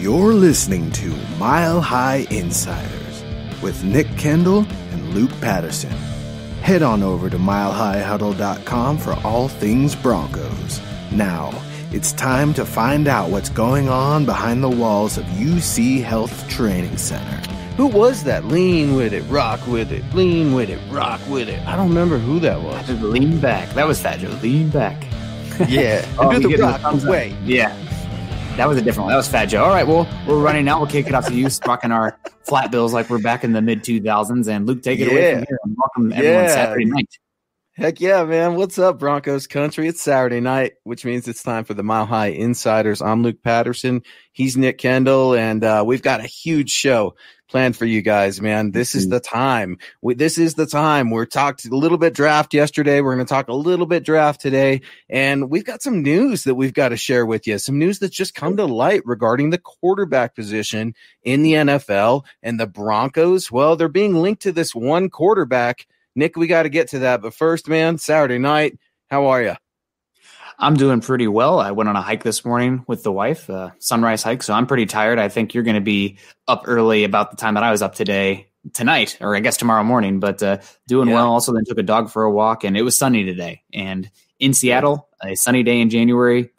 You're listening to Mile High Insiders with Nick Kendell and Luke Patterson. Head on over to milehighhuddle.com for all things Broncos. Now, it's time to find out what's going on behind the walls of UC Health Training Center. Who was that? Lean with it, rock with it, lean with it, rock with it. I don't remember who that was. Lean back. That was Fat Joe. Lean back. Yeah, Oh, do the give him a rock thumbs up. way. Yeah. That was a different one. That was Fat Joe. All right, well, we're running out. We'll kick it off to you, rocking our flat bills like we're back in the mid 2000s. And Luke, take it away from here. And welcome everyone Yeah. Saturday night. Heck yeah, man. What's up, Broncos country? It's Saturday night, which means it's time for the Mile High Insiders. I'm Luke Patterson. He's Nick Kendell, and uh, we've got a huge show planned for you guys, man. This is the time. We, this is the time. We're talked a little bit draft yesterday. We're going to talk a little bit draft today, and we've got some news that we've got to share with you. Some news that's just come to light regarding the quarterback position in the NFL and the Broncos. Well, they're being linked to this one quarterback. Nick, we got to get to that. But first, man, Saturday night, how are you? I'm doing pretty well. I went on a hike this morning with the wife, uh, sunrise hike. So I'm pretty tired. I think you're going to be up early about the time that I was up today, tonight, or I guess tomorrow morning, but uh, doing Yeah. well. Also, then took a dog for a walk, and it was sunny today. And in Seattle, a sunny day in January,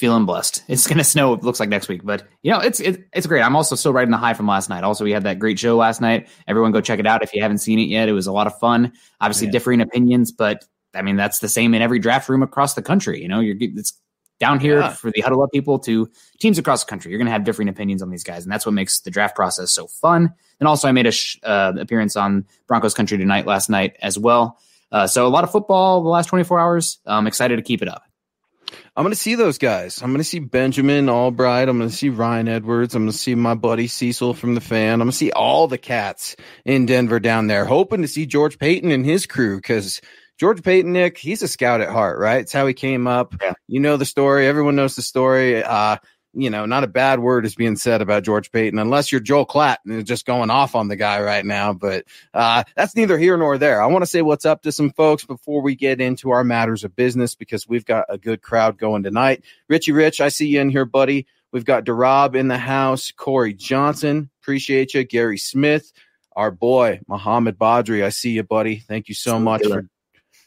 feeling blessed. It's going to snow. It looks like next week, but you know, it's it, it's great. I'm also still riding the high from last night. Also, we had that great show last night. Everyone go check it out if you haven't seen it yet. It was a lot of fun. Obviously, Yeah. differing opinions, but I mean that's the same in every draft room across the country. You know, you're it's down here Yeah. for the huddle up people to teams across the country. You're going to have differing opinions on these guys, and that's what makes the draft process so fun. And also, I made a sh- uh, appearance on Broncos Country tonight last night as well. Uh, so a lot of football the last 24 hours. I'm excited to keep it up. I'm going to see those guys. I'm going to see Benjamin Albright. I'm going to see Ryan Edwards. I'm going to see my buddy Cecil from the fan. I'm going to see all the cats in Denver down there, hoping to see George Paton and his crew because George Paton, Nick, he's a scout at heart, right? It's how he came up. Yeah. You know the story. Everyone knows the story. Uh, you know, not a bad word is being said about George Paton, unless you're Joel Klatt and just going off on the guy right now. But uh, that's neither here nor there. I want to say what's up to some folks before we get into our matters of business because we've got a good crowd going tonight. Richie Rich, I see you in here, buddy. We've got Darab in the house, Corey Johnson, appreciate you, Gary Smith, our boy Muhammad Badri. I see you, buddy. Thank you so much for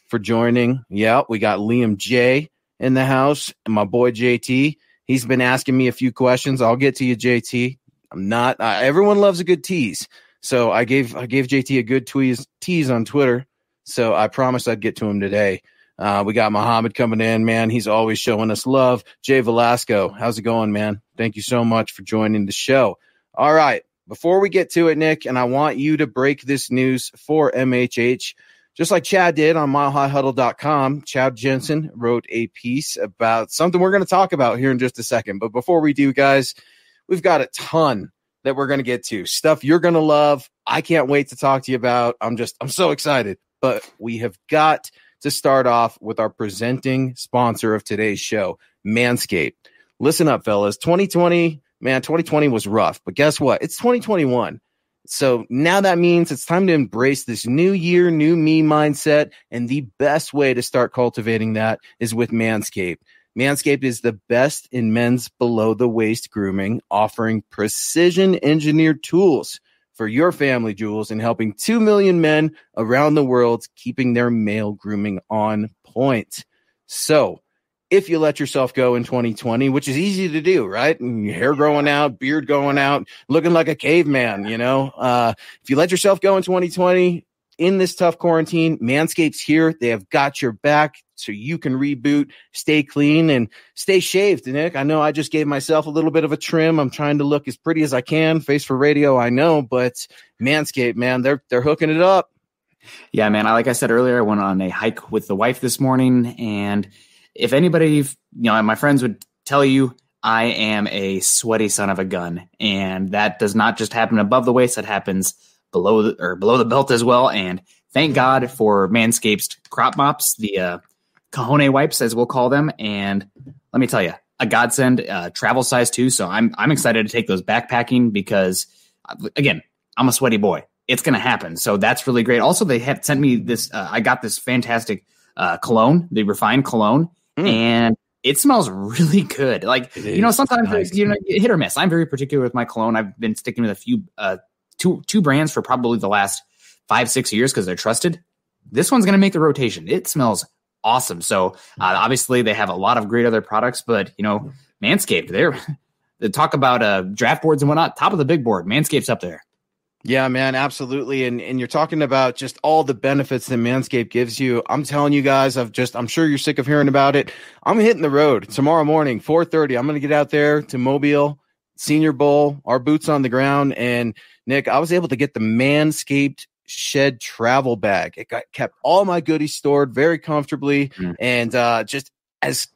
for joining. Yeah, we got Liam J in the house and my boy JT. He's been asking me a few questions. I'll get to you, JT. I'm not. Uh, everyone loves a good tease, so I gave I gave JT a good tease tease on Twitter. So I promised I'd get to him today. Uh, we got Muhammad coming in, man. He's always showing us love. Jay Velasco, how's it going, man? Thank you so much for joining the show. All right, before we get to it, Nick, and I want you to break this news for MHH just like Chad did on milehighhuddle.com, Chad Jensen wrote a piece about something we're going to talk about here in just a second. But before we do, guys, we've got a ton that we're going to get to. Stuff you're going to love. I can't wait to talk to you about. I'm just, I'm so excited. But we have got to start off with our presenting sponsor of today's show, Manscaped. Listen up, fellas. 2020, man, 2020 was rough. But guess what? It's 2021. So now that means it's time to embrace this new year, new me mindset. And the best way to start cultivating that is with Manscaped. Manscaped is the best in men's below the waist grooming, offering precision engineered tools for your family jewels and helping 2 million men around the world keeping their male grooming on point. So, if you let yourself go in 2020, which is easy to do, right? Hair growing out, beard going out, looking like a caveman, you know. Uh, if you let yourself go in 2020 in this tough quarantine, Manscaped's here. They have got your back so you can reboot, stay clean, and stay shaved. Nick, I know I just gave myself a little bit of a trim. I'm trying to look as pretty as I can. Face for radio, I know, but Manscaped, man, they're they're hooking it up. Yeah, man. I like I said earlier, I went on a hike with the wife this morning, and if anybody, you know, my friends would tell you, I am a sweaty son of a gun, and that does not just happen above the waist; that happens below the, or below the belt as well. And thank God for Manscaped's crop mops, the uh, Cajone wipes, as we'll call them. And let me tell you, a godsend, uh, travel size too. So I'm I'm excited to take those backpacking because, uh, again, I'm a sweaty boy. It's going to happen. So that's really great. Also, they had sent me this. Uh, I got this fantastic uh, cologne, the refined cologne, Mm. and it smells really good. Like you know, sometimes nice. you know hit or miss. I'm very particular with my cologne. I've been sticking with a few uh two two brands for probably the last five six years because they're trusted. This one's going to make the rotation. It smells awesome. So uh, obviously they have a lot of great other products, but you know, Manscaped, they're they talk about uh draft boards and whatnot. Top of the big board, Manscaped's up there. Yeah, man, absolutely. And and you're talking about just all the benefits that Manscaped gives you. I'm telling you guys, I've just I'm sure you're sick of hearing about it. I'm hitting the road tomorrow morning, 4:30. I'm going to get out there to Mobile, Senior Bowl, our boots on the ground and Nick, I was able to get the Manscaped shed travel bag. It got kept all my goodies stored very comfortably mm. and uh just as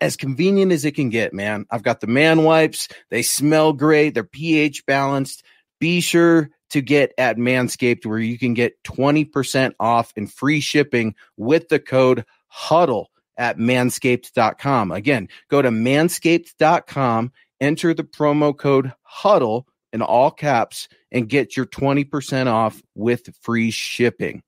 as convenient as it can get, man. I've got the man wipes. They smell great. They're pH balanced. Be sure to get at Manscaped, where you can get 20% off and free shipping with the code HUDDLE at manscaped.com. Again, go to manscaped.com, enter the promo code HUDDLE in all caps, and get your 20% off with free shipping.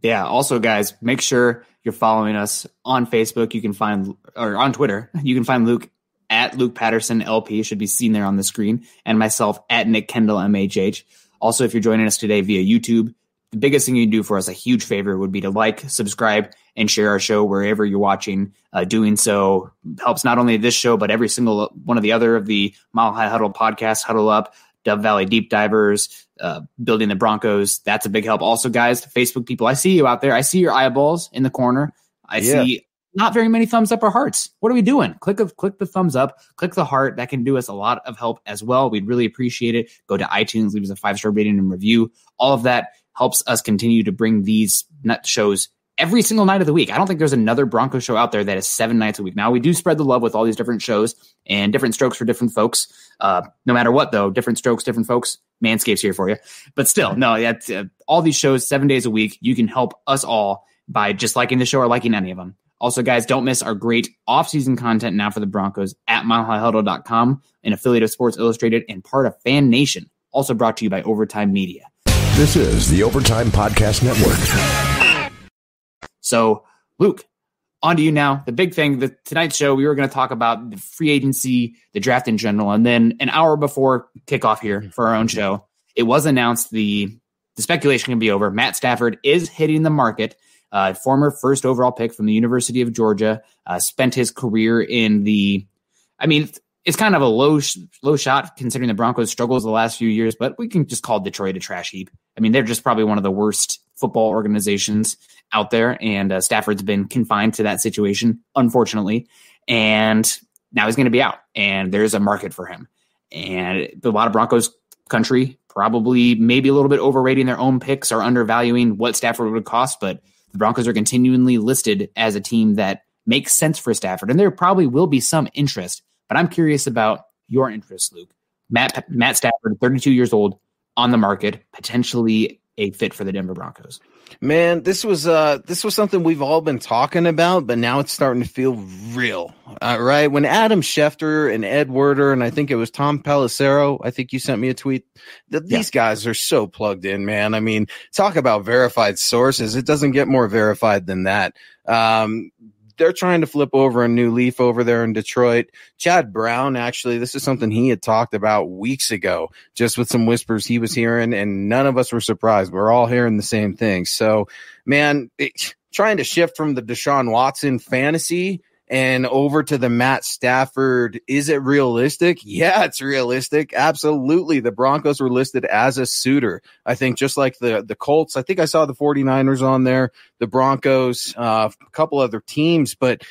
Yeah. Also, guys, make sure you're following us on Facebook. You can find, or on Twitter, you can find Luke at Luke Patterson LP should be seen there on the screen, and myself at Nick Kendell MHH. Also, if you're joining us today via YouTube, the biggest thing you can do for us, a huge favor, would be to like, subscribe, and share our show wherever you're watching. Uh, doing so helps not only this show, but every single one of the other of the Mile High Huddle podcasts, Huddle Up, Dove Valley Deep Divers, uh, Building the Broncos. That's a big help. Also, guys, Facebook people, I see you out there. I see your eyeballs in the corner. I yeah. see not very many thumbs up or hearts. What are we doing? Click a, click the thumbs up, click the heart. That can do us a lot of help as well. We'd really appreciate it. Go to iTunes, leave us a five star rating and review. All of that helps us continue to bring these nut shows every single night of the week. I don't think there's another Bronco show out there that is seven nights a week. Now we do spread the love with all these different shows and different strokes for different folks. Uh, no matter what, though, different strokes, different folks. Manscapes here for you. But still, no, that's uh, all these shows seven days a week. You can help us all by just liking the show or liking any of them. Also, guys, don't miss our great off-season content now for the Broncos at milehighhuddle.com, an affiliate of Sports Illustrated and part of Fan Nation. Also brought to you by Overtime Media. This is the Overtime Podcast Network. So, Luke, on to you now. The big thing, the tonight's show, we were going to talk about the free agency, the draft in general, and then an hour before kickoff here mm-hmm. for our own show, it was announced the the speculation can be over. Matt Stafford is hitting the market uh, former first overall pick from the University of Georgia, uh, spent his career in the, I mean, it's kind of a low low shot considering the Broncos' struggles the last few years, but we can just call Detroit a trash heap. I mean, they're just probably one of the worst football organizations out there, and uh, Stafford's been confined to that situation, unfortunately, and now he's going to be out, and there's a market for him, and a lot of Broncos country probably maybe a little bit overrating their own picks or undervaluing what Stafford would cost, but the Broncos are continually listed as a team that makes sense for Stafford, and there probably will be some interest. But I'm curious about your interest, Luke. Matt Matt Stafford, 32 years old, on the market, potentially a fit for the Denver Broncos. Man, this was uh this was something we've all been talking about, but now it's starting to feel real. Uh, right when Adam Schefter and Ed Werder and I think it was Tom Pelissero, I think you sent me a tweet. That yeah. these guys are so plugged in, man. I mean, talk about verified sources. It doesn't get more verified than that. Um, they're trying to flip over a new leaf over there in Detroit. Chad Brown, actually, this is something he had talked about weeks ago, just with some whispers he was hearing, and none of us were surprised. We're all hearing the same thing. So, man, it, trying to shift from the Deshaun Watson fantasy and over to the Matt Stafford. Is it realistic? Yeah, it's realistic. Absolutely. The Broncos were listed as a suitor. I think just like the, the Colts, I think I saw the 49ers on there, the Broncos, uh, a couple other teams, but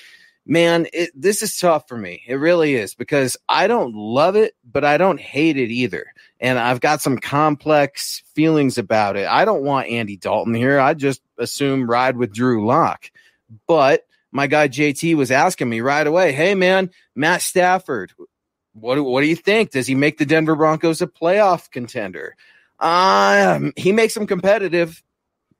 man, it, this is tough for me. It really is because I don't love it, but I don't hate it either. And I've got some complex feelings about it. I don't want Andy Dalton here. I just assume ride with Drew Lock. But my guy JT was asking me right away, "Hey man, Matt Stafford, what what do you think? Does he make the Denver Broncos a playoff contender?" Um, he makes them competitive.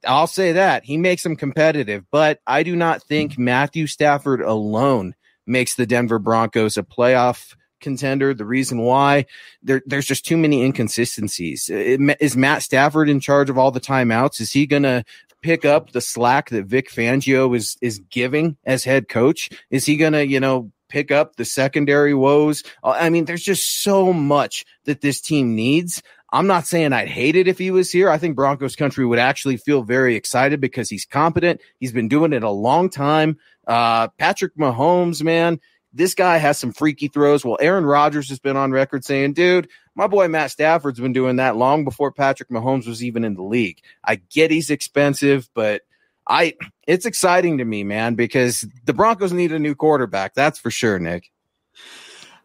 I'll say that he makes them competitive, but I do not think Matthew Stafford alone makes the Denver Broncos a playoff contender. The reason why there, there's just too many inconsistencies. Is Matt Stafford in charge of all the timeouts? Is he going to pick up the slack that Vic Fangio is is giving as head coach? Is he going to, you know, pick up the secondary woes? I mean, there's just so much that this team needs. I'm not saying I'd hate it if he was here. I think Broncos country would actually feel very excited because he's competent. He's been doing it a long time. Uh, Patrick Mahomes, man, this guy has some freaky throws. Well, Aaron Rodgers has been on record saying, dude, my boy Matt Stafford's been doing that long before Patrick Mahomes was even in the league. I get he's expensive, but I it's exciting to me, man, because the Broncos need a new quarterback. That's for sure, Nick.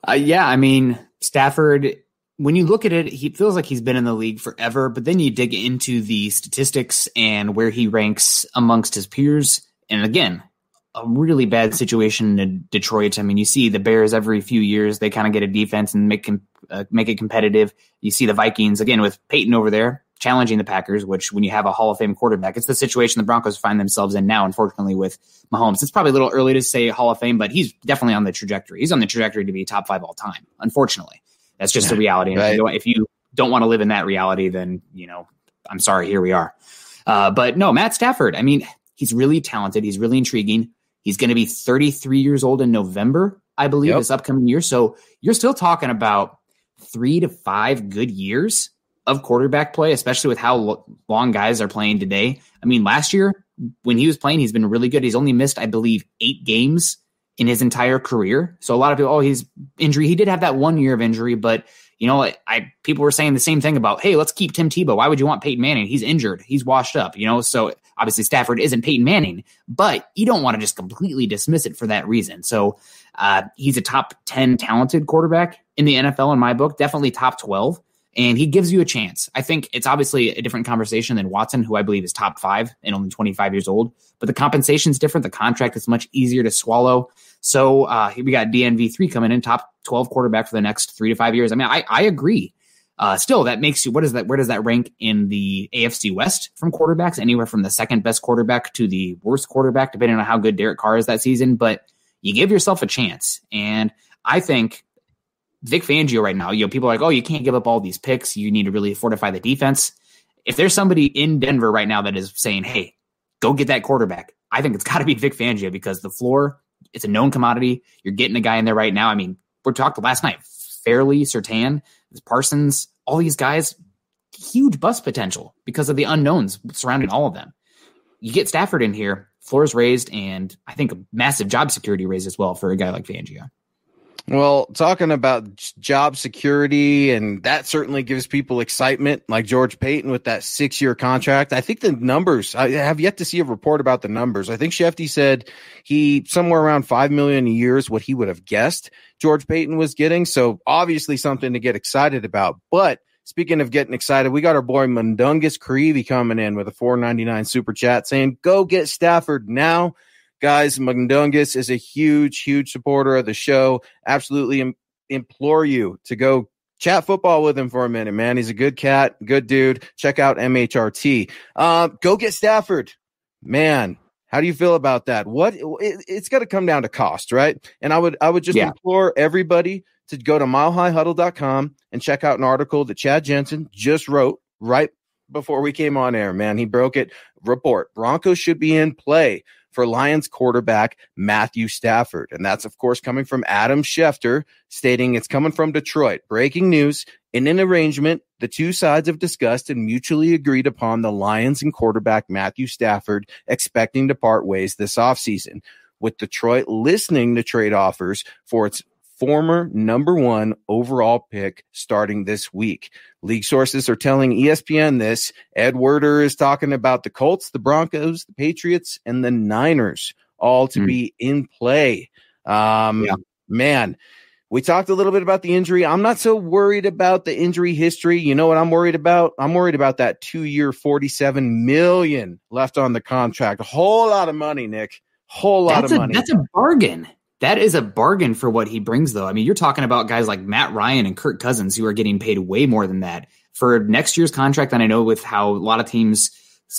Uh, yeah, I mean, Stafford when you look at it, he feels like he's been in the league forever, but then you dig into the statistics and where he ranks amongst his peers. And again, a really bad situation in Detroit. I mean, you see the Bears every few years; they kind of get a defense and make uh, make it competitive. You see the Vikings again with Peyton over there challenging the Packers, which when you have a Hall of Fame quarterback, it's the situation the Broncos find themselves in now. Unfortunately, with Mahomes, it's probably a little early to say Hall of Fame, but he's definitely on the trajectory. He's on the trajectory to be top five all time. Unfortunately, that's just the reality. And right. if, you if you don't want to live in that reality, then you know, I'm sorry. Here we are. Uh, but no, Matt Stafford. I mean, he's really talented. He's really intriguing. He's going to be 33 years old in November, I believe, yep. this upcoming year. So you're still talking about three to five good years of quarterback play, especially with how long guys are playing today. I mean, last year when he was playing, he's been really good. He's only missed, I believe, eight games in his entire career. So a lot of people, oh, he's injury. He did have that one year of injury, but you know, I people were saying the same thing about, hey, let's keep Tim Tebow. Why would you want Peyton Manning? He's injured. He's washed up. You know, so obviously Stafford isn't Peyton Manning, but you don't want to just completely dismiss it for that reason. So uh, he's a top ten talented quarterback in the NFL in my book, definitely top twelve. And he gives you a chance. I think it's obviously a different conversation than Watson, who I believe is top five and only 25 years old. But the compensation is different. The contract is much easier to swallow. So uh, we got DNV3 coming in, top 12 quarterback for the next three to five years. I mean, I, I agree. Uh, still, that makes you, what is that? Where does that rank in the AFC West from quarterbacks? Anywhere from the second best quarterback to the worst quarterback, depending on how good Derek Carr is that season. But you give yourself a chance. And I think Vic Fangio right now, you know, people are like, oh, you can't give up all these picks. You need to really fortify the defense. If there's somebody in Denver right now that is saying, hey, go get that quarterback, I think it's got to be Vic Fangio because the floor, it's a known commodity. You're getting a guy in there right now. I mean, we talked last night, Farley Surtain, Parsons, all these guys, huge bust potential because of the unknowns surrounding all of them. You get Stafford in here, floors raised, and I think a massive job security raised as well for a guy like Fangio. Well, talking about job security, and that certainly gives people excitement, like George Paton with that six year contract. I think the numbers, I have yet to see a report about the numbers. I think Shefty said he somewhere around five million a year is what he would have guessed George Paton was getting. So obviously something to get excited about. But speaking of getting excited, we got our boy Mundungus Creevy coming in with a 499 super chat saying, Go get Stafford now. Guys, Mundungus is a huge, huge supporter of the show. Absolutely Im- implore you to go chat football with him for a minute, man. He's a good cat, good dude. Check out MHRT. Uh, go get Stafford. Man, how do you feel about that? What it, it's got to come down to cost, right? And I would I would just yeah. implore everybody to go to milehighhuddle.com and check out an article that Chad Jensen just wrote right before we came on air, man. He broke it. Report Broncos should be in play for Lions quarterback Matthew Stafford. And that's, of course, coming from Adam Schefter stating it's coming from Detroit. Breaking news in an arrangement, the two sides have discussed and mutually agreed upon the Lions and quarterback Matthew Stafford expecting to part ways this offseason. With Detroit listening to trade offers for its former number one overall pick starting this week. League sources are telling ESPN this. Ed Werder is talking about the Colts, the Broncos, the Patriots, and the Niners all to mm. be in play. Um, yeah. Man, we talked a little bit about the injury. I'm not so worried about the injury history. You know what I'm worried about? I'm worried about that two year, 47 million left on the contract. A whole lot of money, Nick. Whole lot that's of a, money. That's a bargain. That is a bargain for what he brings, though. I mean, you're talking about guys like Matt Ryan and Kirk Cousins who are getting paid way more than that for next year's contract. And I know with how a lot of teams'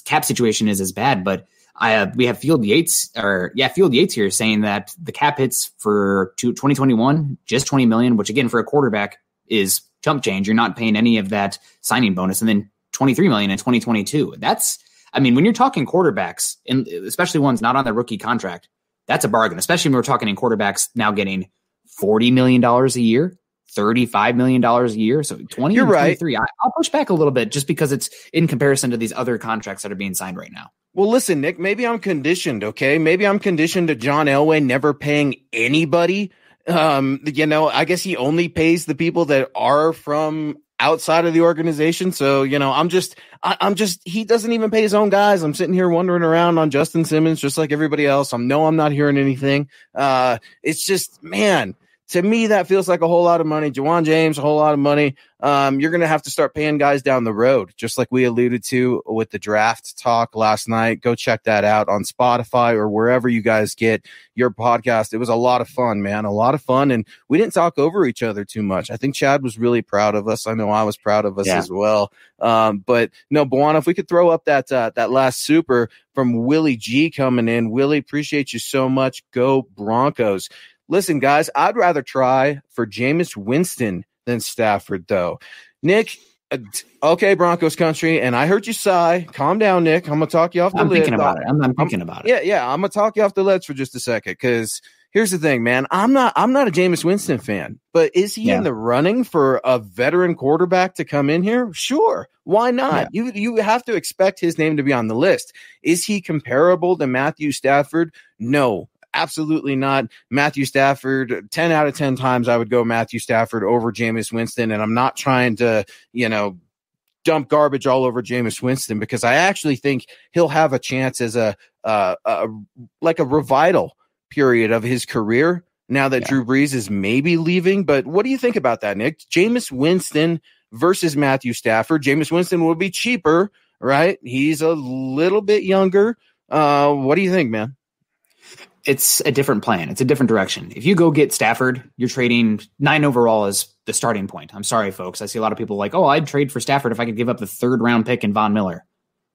cap situation is as bad, but I, uh, we have Field Yates, or yeah, Field Yates here saying that the cap hits for 2021 just 20 million, which again for a quarterback is chump change. You're not paying any of that signing bonus, and then 23 million in 2022. That's I mean, when you're talking quarterbacks, and especially ones not on their rookie contract, that's a bargain. Especially when we're talking in quarterbacks now getting forty million dollars a year, thirty-five million dollars a year. So twenty. You're right. I, I'll push back a little bit just because it's in comparison to these other contracts that are being signed right now. Well, listen, Nick, maybe I'm conditioned, okay? Maybe I'm conditioned to John Elway never paying anybody. Um, you know, I guess he only pays the people that are from outside of the organization. So, you know, I'm just, I, am just, he doesn't even pay his own guys. I'm sitting here wandering around on Justin Simmons, just like everybody else. I'm no, I'm not hearing anything. Uh, it's just, man, to me, that feels like a whole lot of money. Ja'Wuan James, a whole lot of money. Um, you're going to have to start paying guys down the road, just like we alluded to with the draft talk last night. Go check that out on Spotify or wherever you guys get your podcast. It was a lot of fun, man. A lot of fun. And we didn't talk over each other too much. I think Chad was really proud of us. I know I was proud of us yeah. as well. Um, but no, Bwana, if we could throw up that, uh, that last super from Willie G coming in. Willie, appreciate you so much. Go Broncos. Listen, guys, I'd rather try for Jameis Winston than Stafford, though. Nick, uh, okay, Broncos country, and I heard you sigh. Calm down, Nick. I'm gonna talk you off the I'm lid. thinking about it. I'm, I'm thinking I'm, about it. Yeah, yeah. I'm gonna talk you off the lids for just a second because here's the thing, man. I'm not. I'm not a Jameis Winston fan, but is he yeah. in the running for a veteran quarterback to come in here? Sure. Why not? Yeah. You you have to expect his name to be on the list. Is he comparable to Matthew Stafford? No. Absolutely not. Matthew Stafford, 10 out of 10 times, I would go Matthew Stafford over Jameis Winston. And I'm not trying to, you know, dump garbage all over Jameis Winston because I actually think he'll have a chance as a, uh, a like a revital period of his career now that yeah. Drew Brees is maybe leaving. But what do you think about that, Nick? Jameis Winston versus Matthew Stafford. Jameis Winston will be cheaper, right? He's a little bit younger. Uh, what do you think, man? It's a different plan. It's a different direction. If you go get Stafford, you're trading nine overall as the starting point. I'm sorry, folks. I see a lot of people like, oh, I'd trade for Stafford if I could give up the third round pick and Von Miller.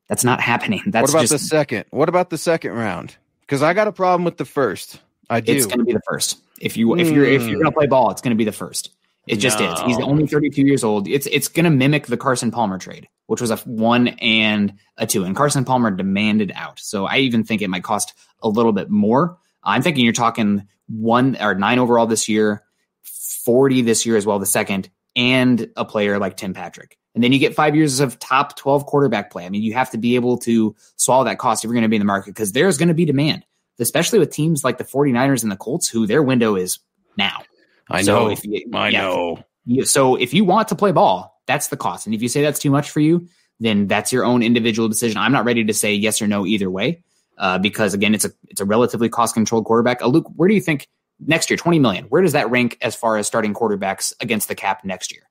That's not happening. That's what about just, the second? What about the second round? Because I got a problem with the first. I do. It's going to be the first. If you if you're if you're going to hmm. play ball, it's going to be the first. It just no. is. He's only 32 years old. It's it's going to mimic the Carson Palmer trade, which was a one and a two, and Carson Palmer demanded out. So I even think it might cost a little bit more I'm thinking you're talking one or nine overall this year, 40 this year as well, the second, and a player like Tim Patrick. And then you get five years of top 12 quarterback play. I mean, you have to be able to swallow that cost if you're going to be in the market because there's going to be demand, especially with teams like the 49ers and the Colts, who their window is now. I know. So if you, I yeah, know. so if you want to play ball, that's the cost. And if you say that's too much for you, then that's your own individual decision. I'm not ready to say yes or no either way uh, because again, it's a it's a relatively cost controlled quarterback. Uh, Luke, where do you think next year, twenty million? Where does that rank as far as starting quarterbacks against the cap next year?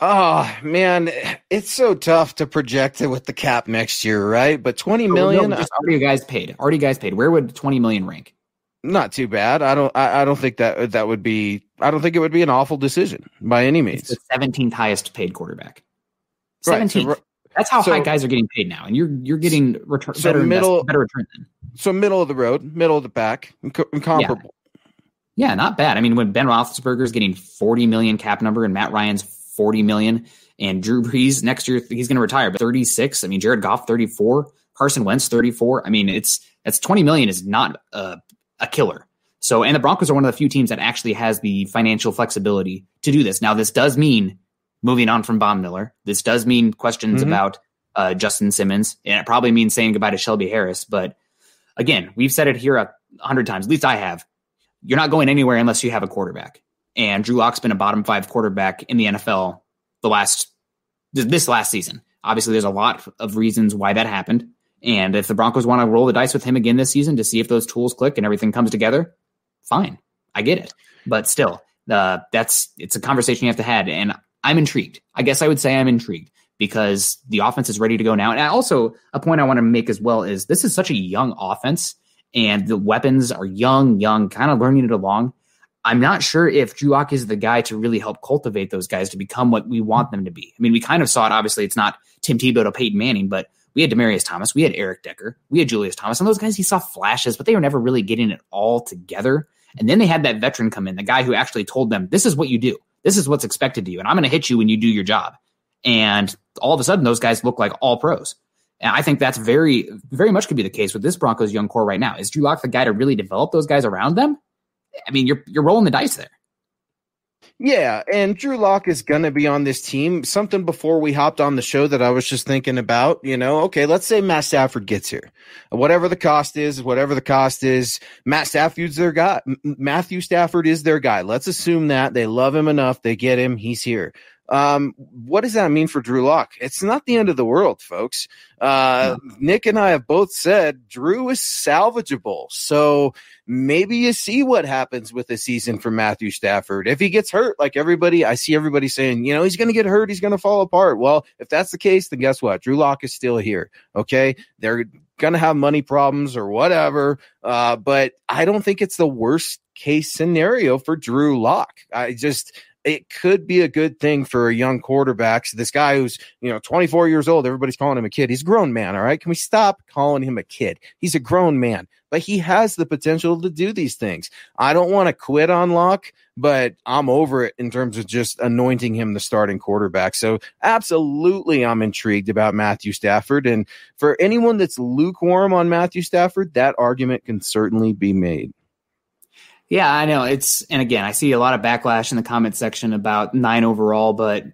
Oh man, it's so tough to project it with the cap next year, right? But twenty million, no, already guys paid. Already guys paid. Where would twenty million rank? Not too bad. I don't. I, I don't think that that would be. I don't think it would be an awful decision by any means. It's the seventeenth highest paid quarterback. Seventeenth. Right, so that's how so, high guys are getting paid now, and you're you're getting return so better middle invest, better return. Then. So middle of the road, middle of the pack, incomparable. Yeah. yeah, not bad. I mean, when Ben Roethlisberger is getting 40 million cap number and Matt Ryan's 40 million, and Drew Brees next year he's going to retire, but 36. I mean, Jared Goff 34, Carson Wentz 34. I mean, it's that's 20 million is not a, a killer. So, and the Broncos are one of the few teams that actually has the financial flexibility to do this. Now, this does mean moving on from Von Miller. This does mean questions mm-hmm. about uh, Justin Simmons, and it probably means saying goodbye to Shelby Harris. But again, we've said it here a hundred times. At least I have. You're not going anywhere unless you have a quarterback. And Drew Lock's been a bottom five quarterback in the NFL the last this last season. Obviously, there's a lot of reasons why that happened. And if the Broncos want to roll the dice with him again this season to see if those tools click and everything comes together, fine. I get it. But still, uh, that's it's a conversation you have to have. And I'm intrigued. I guess I would say I'm intrigued because the offense is ready to go now. And I also, a point I want to make as well is this is such a young offense, and the weapons are young, young, kind of learning it along. I'm not sure if Drew Lock is the guy to really help cultivate those guys to become what we want them to be. I mean, we kind of saw it. Obviously, it's not Tim Tebow to Peyton Manning, but we had Demaryius Thomas, we had Eric Decker, we had Julius Thomas, and those guys he saw flashes, but they were never really getting it all together. And then they had that veteran come in, the guy who actually told them, "This is what you do. This is what's expected to you, and I'm going to hit you when you do your job." And all of a sudden, those guys look like all pros. And I think that's very, very much could be the case with this Broncos young core right now. Is Drew Lock the guy to really develop those guys around them? I mean, you're you're rolling the dice there. Yeah, and Drew Lock is going to be on this team. Something before we hopped on the show that I was just thinking about, you know, okay, let's say Matt Stafford gets here. Whatever the cost is, whatever the cost is, Matt Stafford's their guy. Matthew Stafford is their guy. Let's assume that they love him enough. They get him. He's here. Um, what does that mean for Drew Lock? It's not the end of the world, folks. Uh, no. Nick and I have both said Drew is salvageable. So maybe you see what happens with the season for Matthew Stafford. If he gets hurt, like everybody, I see everybody saying, you know, he's going to get hurt. He's going to fall apart. Well, if that's the case, then guess what? Drew Lock is still here. Okay. They're going to have money problems or whatever. Uh, but I don't think it's the worst case scenario for Drew Lock. I just, it could be a good thing for a young quarterback. So this guy who's, you know, 24 years old, everybody's calling him a kid. He's a grown man. All right. Can we stop calling him a kid? He's a grown man, but he has the potential to do these things. I don't want to quit on Lock, but I'm over it in terms of just anointing him the starting quarterback. So absolutely, I'm intrigued about Matthew Stafford. And for anyone that's lukewarm on Matthew Stafford, that argument can certainly be made. Yeah, I know. It's and again, I see a lot of backlash in the comment section about nine overall, but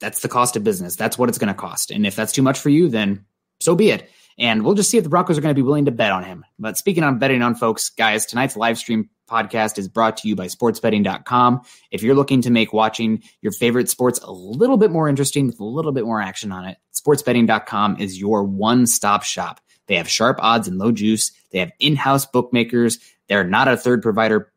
that's the cost of business. That's what it's going to cost. And if that's too much for you, then so be it. And we'll just see if the Broncos are going to be willing to bet on him. But speaking on betting on folks, guys, tonight's live stream podcast is brought to you by sportsbetting.com. If you're looking to make watching your favorite sports a little bit more interesting with a little bit more action on it, sportsbetting.com is your one stop shop. They have sharp odds and low juice. They have in house bookmakers. They're not a third provider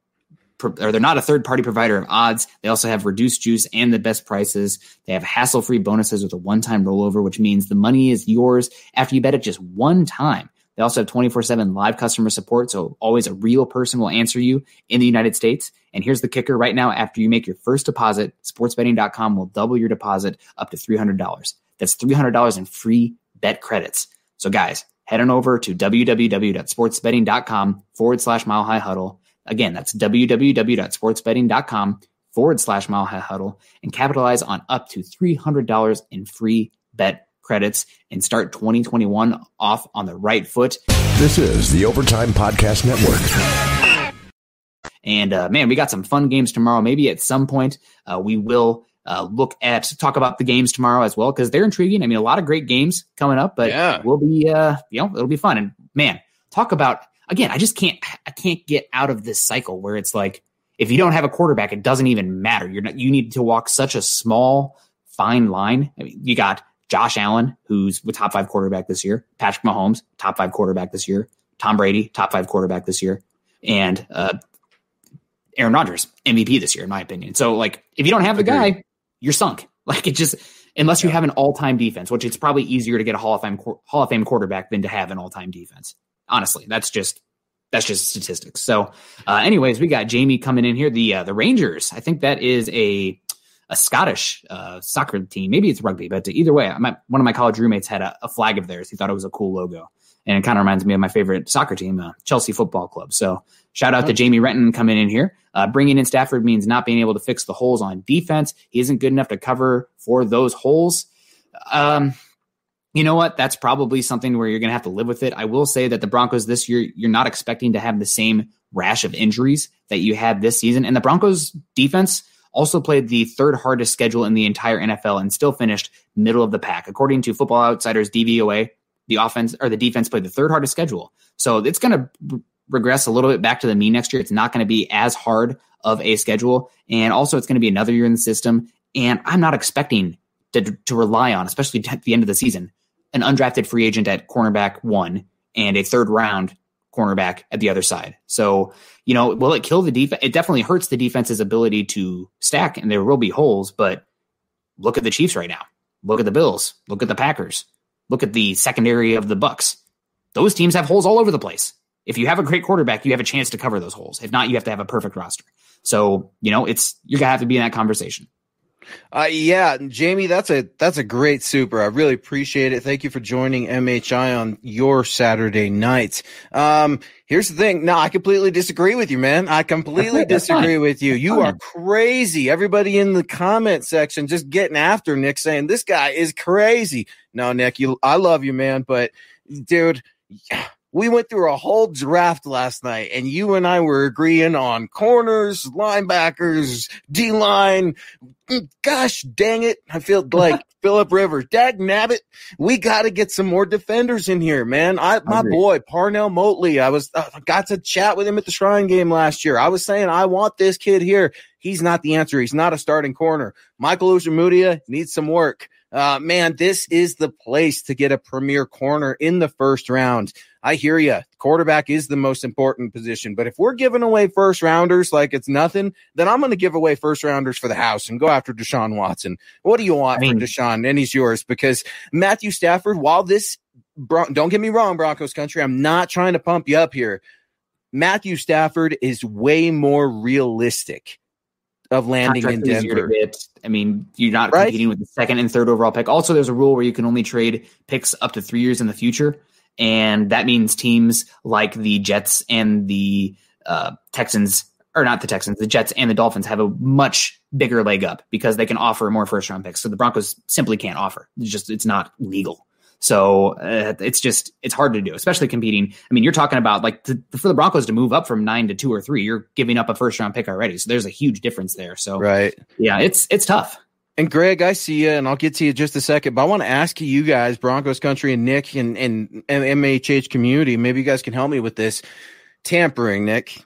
or they're not a third party provider of odds. They also have reduced juice and the best prices. They have hassle free bonuses with a one time rollover, which means the money is yours after you bet it just one time. They also have 24 7 live customer support, so always a real person will answer you in the United States. And here's the kicker right now after you make your first deposit, sportsbetting.com will double your deposit up to $300. That's $300 in free bet credits. So, guys, head on over to www.sportsbetting.com forward slash mile high huddle Again, that's www.sportsbetting.com forward slash mile high huddle and capitalize on up to $300 in free bet credits and start 2021 off on the right foot. This is the Overtime Podcast Network. And uh, man, we got some fun games tomorrow. Maybe at some point uh, we will uh, look at talk about the games tomorrow as well because they're intriguing. I mean, a lot of great games coming up, but yeah. we'll be uh, you know it'll be fun. And man, talk about again, I just can't I can't get out of this cycle where it's like if you don't have a quarterback, it doesn't even matter. You're not you need to walk such a small fine line. I mean, you got Josh Allen, who's the top five quarterback this year, Patrick Mahomes, top five quarterback this year, Tom Brady, top five quarterback this year, and uh, Aaron Rodgers, MVP this year, in my opinion. So, like, if you don't have the guy, you're sunk. Like, it just unless you have an all time defense, which it's probably easier to get a Hall of Fame Hall of Fame quarterback than to have an all time defense. Honestly, that's just that's just statistics. So, uh, anyways, we got Jamie coming in here. The uh, the Rangers. I think that is a a Scottish uh, soccer team. Maybe it's rugby, but either way, one of my college roommates had a, a, flag of theirs. He thought it was a cool logo, and it kind of reminds me of my favorite soccer team, uh, Chelsea Football Club. So, shout out to Jamie Renton coming in here. Uh, bringing in Stafford means not being able to fix the holes on defense. He isn't good enough to cover for those holes. Um, you know what? That's probably something where you're going to have to live with it. I will say that the Broncos this year, you're not expecting to have the same rash of injuries that you had this season. And the Broncos defense also played the third hardest schedule in the entire NFL and still finished middle of the pack. According to Football Outsiders DVOA, the offense or the defense played the third hardest schedule. So it's going to regress a little bit back to the mean next year. It's not going to be as hard of a schedule. And also, it's going to be another year in the system. And I'm not expecting to, to rely on, especially at the end of the season, an undrafted free agent at cornerback one and a third round cornerback at the other side. So, you know, will it kill the defense? It definitely hurts the defense's ability to stack, and there will be holes. But look at the Chiefs right now. Look at the Bills. Look at the Packers. Look at the secondary of the Bucks. Those teams have holes all over the place. If you have a great quarterback, you have a chance to cover those holes. If not, you have to have a perfect roster. So, you know, it's you're gonna have to be in that conversation. Uh, yeah, Jamie, that's a that's a great super. I really appreciate it. Thank you for joining MHI on your Saturday night. Um, here's the thing. No, I completely disagree with you, man. I completely disagree with you. You are crazy. Everybody in the comment section just getting after Nick, saying this guy is crazy. No, Nick, you, I love you, man, but dude. We went through a whole draft last night, and you and I were agreeing on corners, linebackers, D line, gosh dang it. I feel like Philip Rivers, Dag Nabbit. We got to get some more defenders in here, man. I, my boy, Parnell Motley, I was, uh, got to chat with him at the Shrine game last year. I was saying, I want this kid here. He's not the answer. He's not a starting corner. Michael Ojemudia needs some work. Uh, man, this is the place to get a premier corner in the first round. I hear you. Quarterback is the most important position, but if we're giving away first rounders like it's nothing, then I'm going to give away first rounders for the house and go after Deshaun Watson. What do you want I mean, for Deshaun? And he's yours because Matthew Stafford, while this, don't get me wrong, Broncos country, I'm not trying to pump you up here. Matthew Stafford is way more realistic of landing in Denver. I mean, you're not right? competing with the second and third overall pick. Also, there's a rule where you can only trade picks up to three years in the future, and that means teams like the Jets and the uh, Texans, or not the Texans, the Jets and the Dolphins have a much bigger leg up because they can offer more first round picks. So the Broncos simply can't offer. It's just it's not legal. So uh, it's just it's hard to do, especially competing. I mean, you're talking about like to, for the Broncos to move up from nine to two or three, you're giving up a first round pick already. So there's a huge difference there. So right, yeah, it's it's tough. And Greg, I see you, and I'll get to you just a second. But I want to ask you guys, Broncos country, and Nick, and, and, MHH community. Maybe you guys can help me with this tampering, Nick.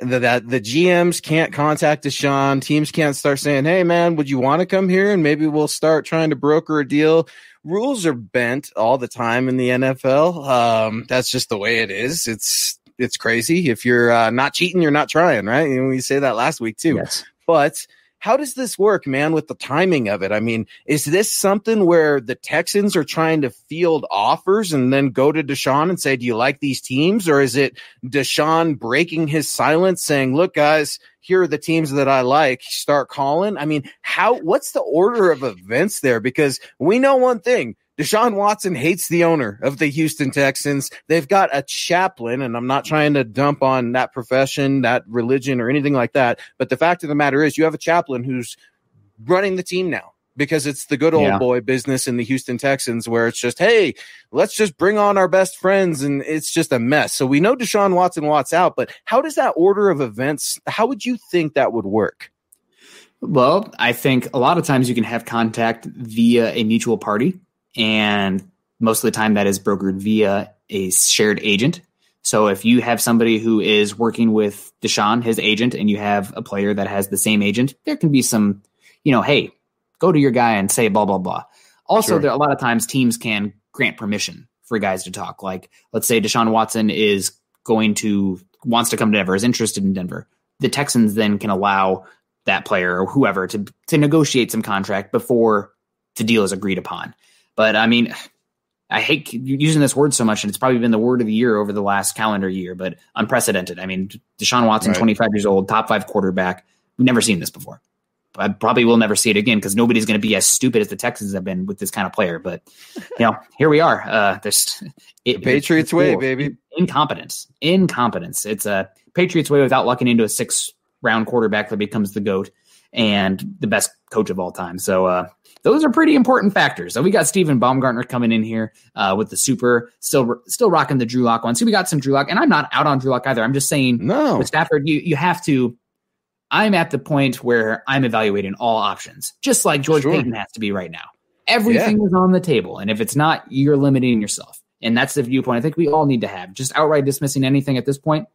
That, that the GMs can't contact Deshaun. Teams can't start saying, "Hey, man, would you want to come here?" And maybe we'll start trying to broker a deal rules are bent all the time in the NFL. Um, that's just the way it is. It's it's crazy. If you're uh, not cheating, you're not trying, right? And we say that last week too. Yes. But how does this work, man, with the timing of it? I mean, is this something where the Texans are trying to field offers and then go to Deshaun and say, Do you like these teams? Or is it Deshaun breaking his silence saying, Look, guys, here are the teams that I like, start calling? I mean, how what's the order of events there? Because we know one thing. Deshaun Watson hates the owner of the Houston Texans. They've got a chaplain, and I'm not trying to dump on that profession, that religion, or anything like that. But the fact of the matter is, you have a chaplain who's running the team now because it's the good old yeah. boy business in the Houston Texans where it's just, hey, let's just bring on our best friends and it's just a mess. So we know Deshaun Watson wants out, but how does that order of events, how would you think that would work? Well, I think a lot of times you can have contact via a mutual party, and most of the time that is brokered via a shared agent. So if you have somebody who is working with Deshaun, his agent, and you have a player that has the same agent, there can be some, you know, hey, go to your guy and say blah blah blah. Also, sure. there a lot of times teams can grant permission for guys to talk. Like, let's say Deshaun Watson is going to wants to come to Denver, is interested in Denver. The Texans then can allow that player or whoever to to negotiate some contract before the deal is agreed upon. But I mean, I hate using this word so much, and it's probably been the word of the year over the last calendar year, but unprecedented. I mean, Deshaun Watson, right. 25 years old, top five quarterback. We've never seen this before. I probably will never see it again because nobody's going to be as stupid as the Texans have been with this kind of player. But you know, here we are. Uh, there's it, the Patriots way, baby. Incompetence, incompetence. It's a Patriots way without lucking into a six round quarterback that becomes the goat and the best coach of all time. So uh, those are pretty important factors. So we got Stephen Baumgartner coming in here uh, with the super, still still rocking the Drew Lock one. So we got some Drew Lock, and I'm not out on Drew Lock either. I'm just saying, no, with Stafford, you you have to I'm at the point where I'm evaluating all options, just like George sure. Paton has to be right now. Everything yeah. is on the table. And if it's not, you're limiting yourself. And that's the viewpoint I think we all need to have. Just outright dismissing anything at this point,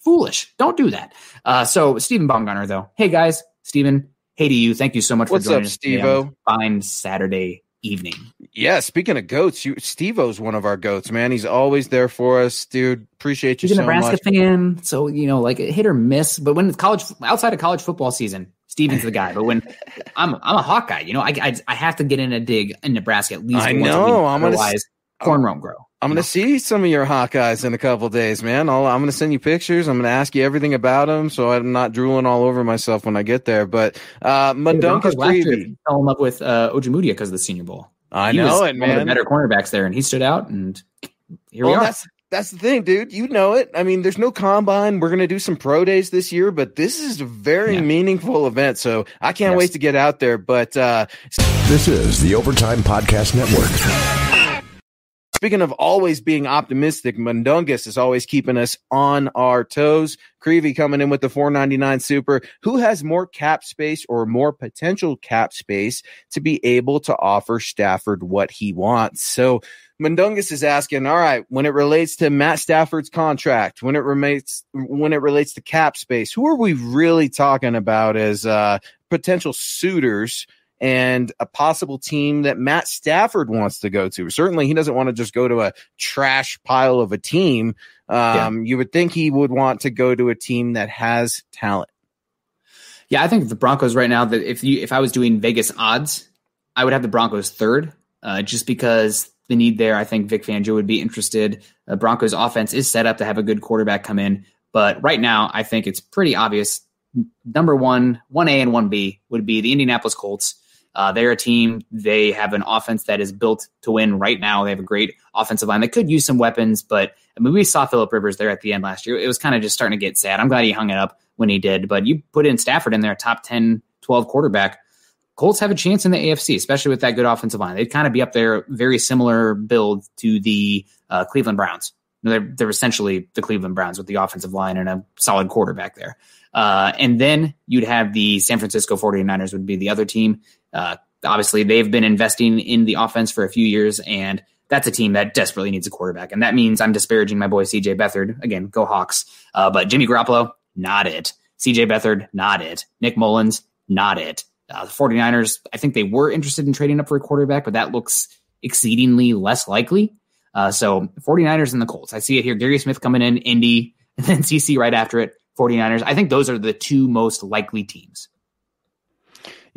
foolish. Don't do that. Uh, so, Stephen Baumgartner, though. Hey, guys. Stephen, hey to you. Thank you so much What's for joining up, Steve-O? Fine Saturday evening. Yeah, speaking of goats, you Steve-O's one of our goats, man. He's always there for us, dude. Appreciate you He's so a Nebraska much. fan, so you know, like hit or miss. But when it's college outside of college football season, Steven's the guy. But when I'm I'm a Hawkeye, you know, I, I, I have to get in a dig in Nebraska at least. I know. I'm otherwise, corn won't grow. I'm going to see some of your Hawkeyes in a couple days, man. i am going to send you pictures. I'm going to ask you everything about them, so I'm not drooling all over myself when I get there. But uh, Mundungus Creevy fell in love with uh, Ojemudia because of the Senior Bowl. I he know it, man. One of the better cornerbacks there, and he stood out. And here well, we are. That's, that's the thing, dude. You know it. I mean, there's no combine. We're going to do some pro days this year, but this is a very yeah. meaningful event. So I can't yes. wait to get out there. But uh, this is the Overtime Podcast Network. Speaking of always being optimistic, Mundungus is always keeping us on our toes. Creevy coming in with the 499 super. Who has more cap space or more potential cap space to be able to offer Stafford what he wants? So Mundungus is asking, all right, when it relates to Matt Stafford's contract, when it relates when it relates to cap space, who are we really talking about as uh, potential suitors and a possible team that Matt Stafford wants to go to. Certainly, he doesn't want to just go to a trash pile of a team. Um, yeah. You would think he would want to go to a team that has talent. Yeah, I think the Broncos right now. That if you if I was doing Vegas odds, I would have the Broncos third, uh, just because the need there. I think Vic Fangio would be interested. Uh, Broncos offense is set up to have a good quarterback come in, but right now I think it's pretty obvious. Number one, one A and one B would be the Indianapolis Colts. Uh, they're a team. They have an offense that is built to win right now. They have a great offensive line. They could use some weapons, but I mean, we saw Philip Rivers there at the end last year. It was kind of just starting to get sad. I'm glad he hung it up when he did, but you put in Stafford in there, top 10, 12 quarterback. Colts have a chance in the AFC, especially with that good offensive line. They'd kind of be up there, very similar build to the uh, Cleveland Browns. They're, they're essentially the Cleveland Browns with the offensive line and a solid quarterback there. Uh, and then you'd have the San Francisco 49ers would be the other team. Uh, obviously, they've been investing in the offense for a few years, and that's a team that desperately needs a quarterback. And that means I'm disparaging my boy CJ Beathard. Again, go Hawks. Uh, but Jimmy Garoppolo, not it. CJ Beathard, not it. Nick Mullens, not it. Uh, the 49ers, I think they were interested in trading up for a quarterback, but that looks exceedingly less likely. Uh, so 49ers and the Colts. I see it here. Gary Smith coming in, Indy, and then CC right after it, 49ers. I think those are the two most likely teams.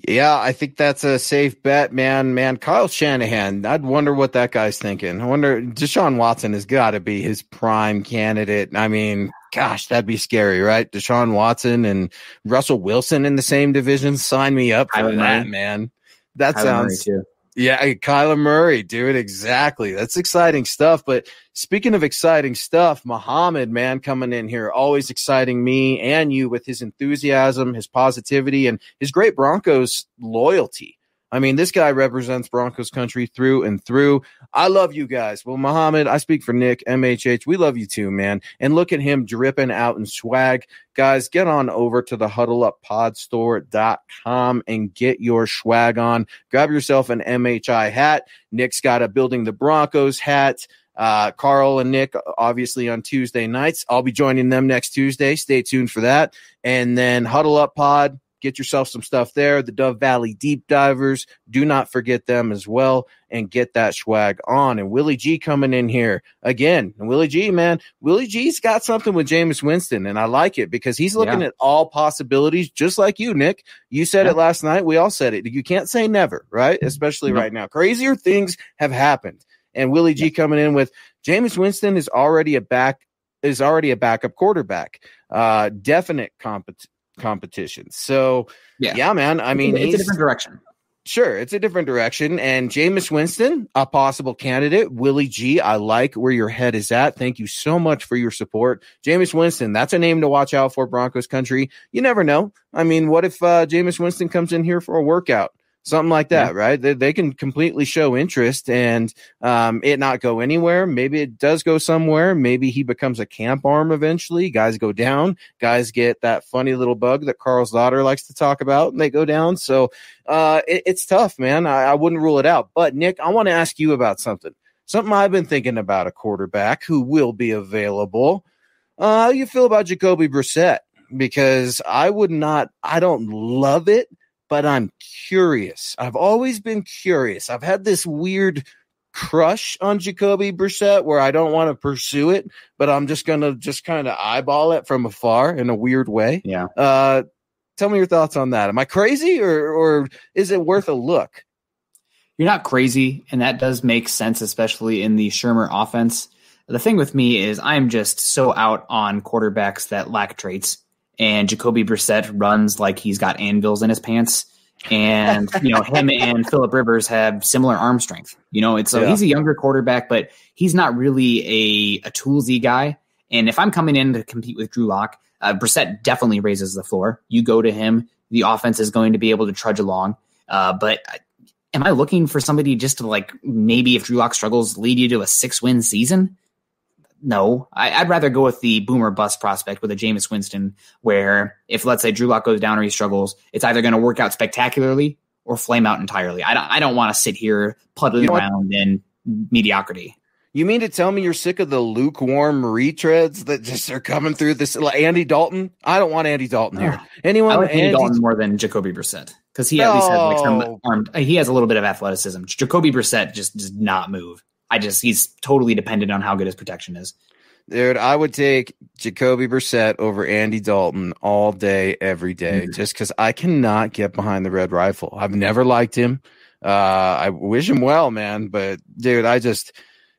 Yeah, I think that's a safe bet, man. Man, Kyle Shanahan, I'd wonder what that guy's thinking. I wonder, Deshaun Watson has got to be his prime candidate. I mean, gosh, that'd be scary, right? Deshaun Watson and Russell Wilson in the same division. Sign me up for that, man. That Kyler sounds. Yeah, Kyler Murray, dude. Exactly. That's exciting stuff. But speaking of exciting stuff, Muhammad, man, coming in here, always exciting me and you with his enthusiasm, his positivity, and his great Broncos loyalty. I mean, this guy represents Broncos country through and through. I love you guys. Well, Muhammad, I speak for Nick, MHH. We love you too, man. And look at him dripping out in swag. Guys, get on over to the huddleuppodstore.com and get your swag on. Grab yourself an MHI hat. Nick's got a Building the Broncos hat. Uh, Carl and Nick, obviously on Tuesday nights. I'll be joining them next Tuesday. Stay tuned for that. And then Huddle Up Pod Get yourself some stuff there. The Dove Valley Deep Divers, do not forget them as well and get that swag on. And Willie G coming in here again. And Willie G, man, Willie G's got something with Jameis Winston, and I like it because he's looking yeah. at all possibilities, just like you, Nick. You said yeah. it last night. We all said it. You can't say never, right? Especially no. right now. Crazier things have happened. And Willie G yeah. coming in with Jameis Winston is already a back is already a backup quarterback. Uh, definite compet- competition. So yeah, yeah man. I mean, it's a different direction. Sure, it's a different direction. And Jameis Winston, a possible candidate. Willie G, I like where your head is at. Thank you so much for your support. Jameis Winston, that's a name to watch out for, Broncos country. You never know. I mean, what if uh, Jameis Winston comes in here for a workout? Something like that, yeah. right? They, they can completely show interest and um, it not go anywhere. Maybe it does go somewhere. Maybe he becomes a camp arm eventually. Guys go down. Guys get that funny little bug that Carl's daughter likes to talk about, and they go down. So uh, it, it's tough, man. I, I wouldn't rule it out. But Nick, I want to ask you about something. Something I've been thinking about a quarterback who will be available. Uh, how you feel about Jacoby Brissett? Because I would not. I don't love it but I'm curious. I've always been curious. I've had this weird crush on Jacoby Brissett where I don't want to pursue it, but I'm just gonna just kind of eyeball it from afar in a weird way. Yeah. Uh, tell me your thoughts on that. Am I crazy or or is it worth a look? you're not crazy, and that does make sense, especially in the Shurmur offense. The thing with me is I'm just so out on quarterbacks that lack traits, and Jacoby Brissett runs like he's got anvils in his pants. And you know him and Philip Rivers have similar arm strength. You know, it's so Yeah. he's a younger quarterback, but he's not really a a toolsy guy. And if I'm coming in to compete with Drew Lock, uh, Brissett definitely raises the floor. You go to him, the offense is going to be able to trudge along. Uh, but am I looking for somebody just to like maybe if Drew Lock struggles, lead you to a six win season? No, I, I'd rather go with the boomer bust prospect with a Jameis Winston, where if let's say Drew Lock goes down or he struggles, it's either going to work out spectacularly or flame out entirely. I don't, I don't want to sit here puddling You know around in mediocrity. You mean to tell me you're sick of the lukewarm retreads that just are coming through this? Like Andy Dalton? I don't want Andy Dalton here. Oh. Anyone? I like Andy Andy- Dalton more than Jacoby Brissett because he at least has like some armed. He has a little bit of athleticism. Jacoby Brissett just does not move. I just he's totally dependent on how good his protection is. Dude, I would take Jacoby Brissett over Andy Dalton all day, every day, Mhm. just because I cannot get behind the red rifle. I've never liked him. Uh, I wish him well, man, but dude, I just.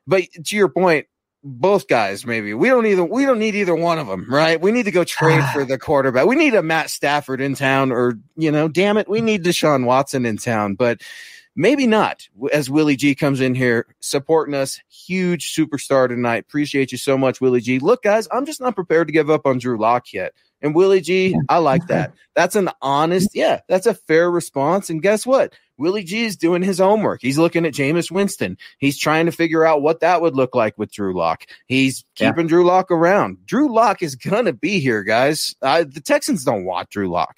But to your point, both guys maybe we don't either. We don't need either one of them, right? We need to go trade for the quarterback. We need a Matt Stafford in town, or you know, damn it, we need Deshaun Watson in town, but. Maybe not. As Willie G comes in here supporting us, huge superstar tonight. Appreciate you so much, Willie G. Look, guys, I'm just not prepared to give up on Drew Lock yet. And Willie G, I like that. That's an honest, yeah, that's a fair response. And guess what? Willie G is doing his homework. He's looking at Jameis Winston. He's trying to figure out what that would look like with Drew Lock. He's Yeah. keeping Drew Lock around. Drew Lock is gonna be here, guys. Uh, the Texans don't want Drew Lock.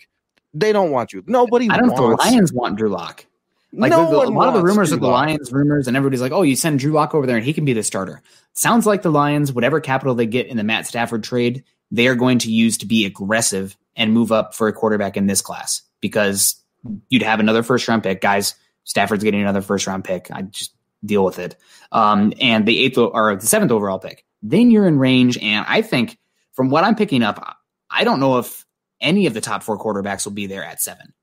They don't want you. Nobody I don't know if the. Lions want Drew Lock. Like no the- a lot of the rumors Drew of the Lock. Lions rumors, and everybody's like, "Oh, you send Drew Lock over there, and he can be the starter." Sounds like the Lions, whatever capital they get in the Matt Stafford trade, they are going to use to be aggressive and move up for a quarterback in this class because you'd have another first round pick, guys. Stafford's getting another first round pick. I just deal with it. Um, and the eighth or the seventh overall pick, then you're in range. And I think from what I'm picking up, I don't know if any of the top four quarterbacks will be there at seven.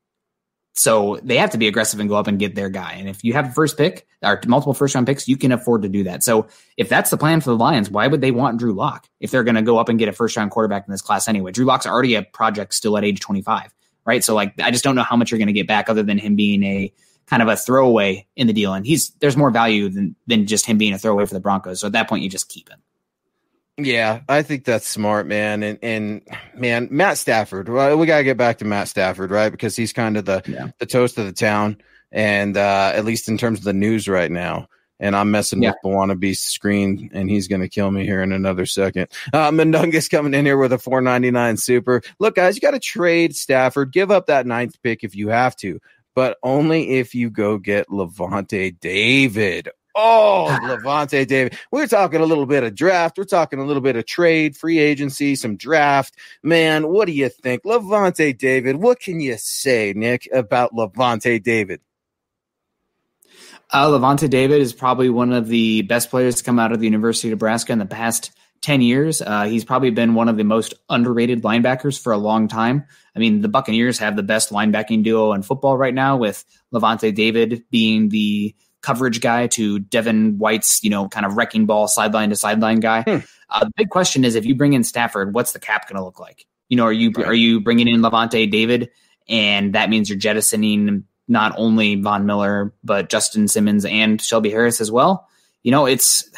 So they have to be aggressive and go up and get their guy. And if you have a first pick or multiple first round picks, you can afford to do that. So if that's the plan for the Lions, why would they want Drew Lock if they're going to go up and get a first round quarterback in this class anyway? Drew Lock's already a project still at age 25, right? So like, I just don't know how much you're going to get back other than him being a kind of a throwaway in the deal. And he's, there's more value than, than just him being a throwaway for the Broncos. So at that point, you just keep him. Yeah, I think that's smart, man. And and man, Matt Stafford. Well, we gotta get back to Matt Stafford, right? Because he's kind of the Yeah. the toast of the town, and uh, at least in terms of the news right now. And I'm messing Yeah. with the wannabe screen, and he's gonna kill me here in another second. Uh, Mundungus coming in here with a 4.99 super. Look, guys, you got to trade Stafford. Give up that ninth pick if you have to, but only if you go get Lavonte David. Oh, Lavonte David. We're talking a little bit of draft. We're talking a little bit of trade, free agency, some draft. Man, what do you think? Lavonte David, what can you say, Nick, about Lavonte David? Uh, Lavonte David is probably one of the best players to come out of the University of Nebraska in the past 10 years. Uh, he's probably been one of the most underrated linebackers for a long time. I mean, the Buccaneers have the best linebacking duo in football right now, with Lavonte David being the coverage guy to Devin White's, you know, kind of wrecking ball sideline to sideline guy. Hmm. Uh, the big question is if you bring in Stafford, what's the cap going to look like? You know, are you Right. are you bringing in Lavonte David, and that means you're jettisoning not only Von Miller but Justin Simmons and Shelby Harris as well? You know, it's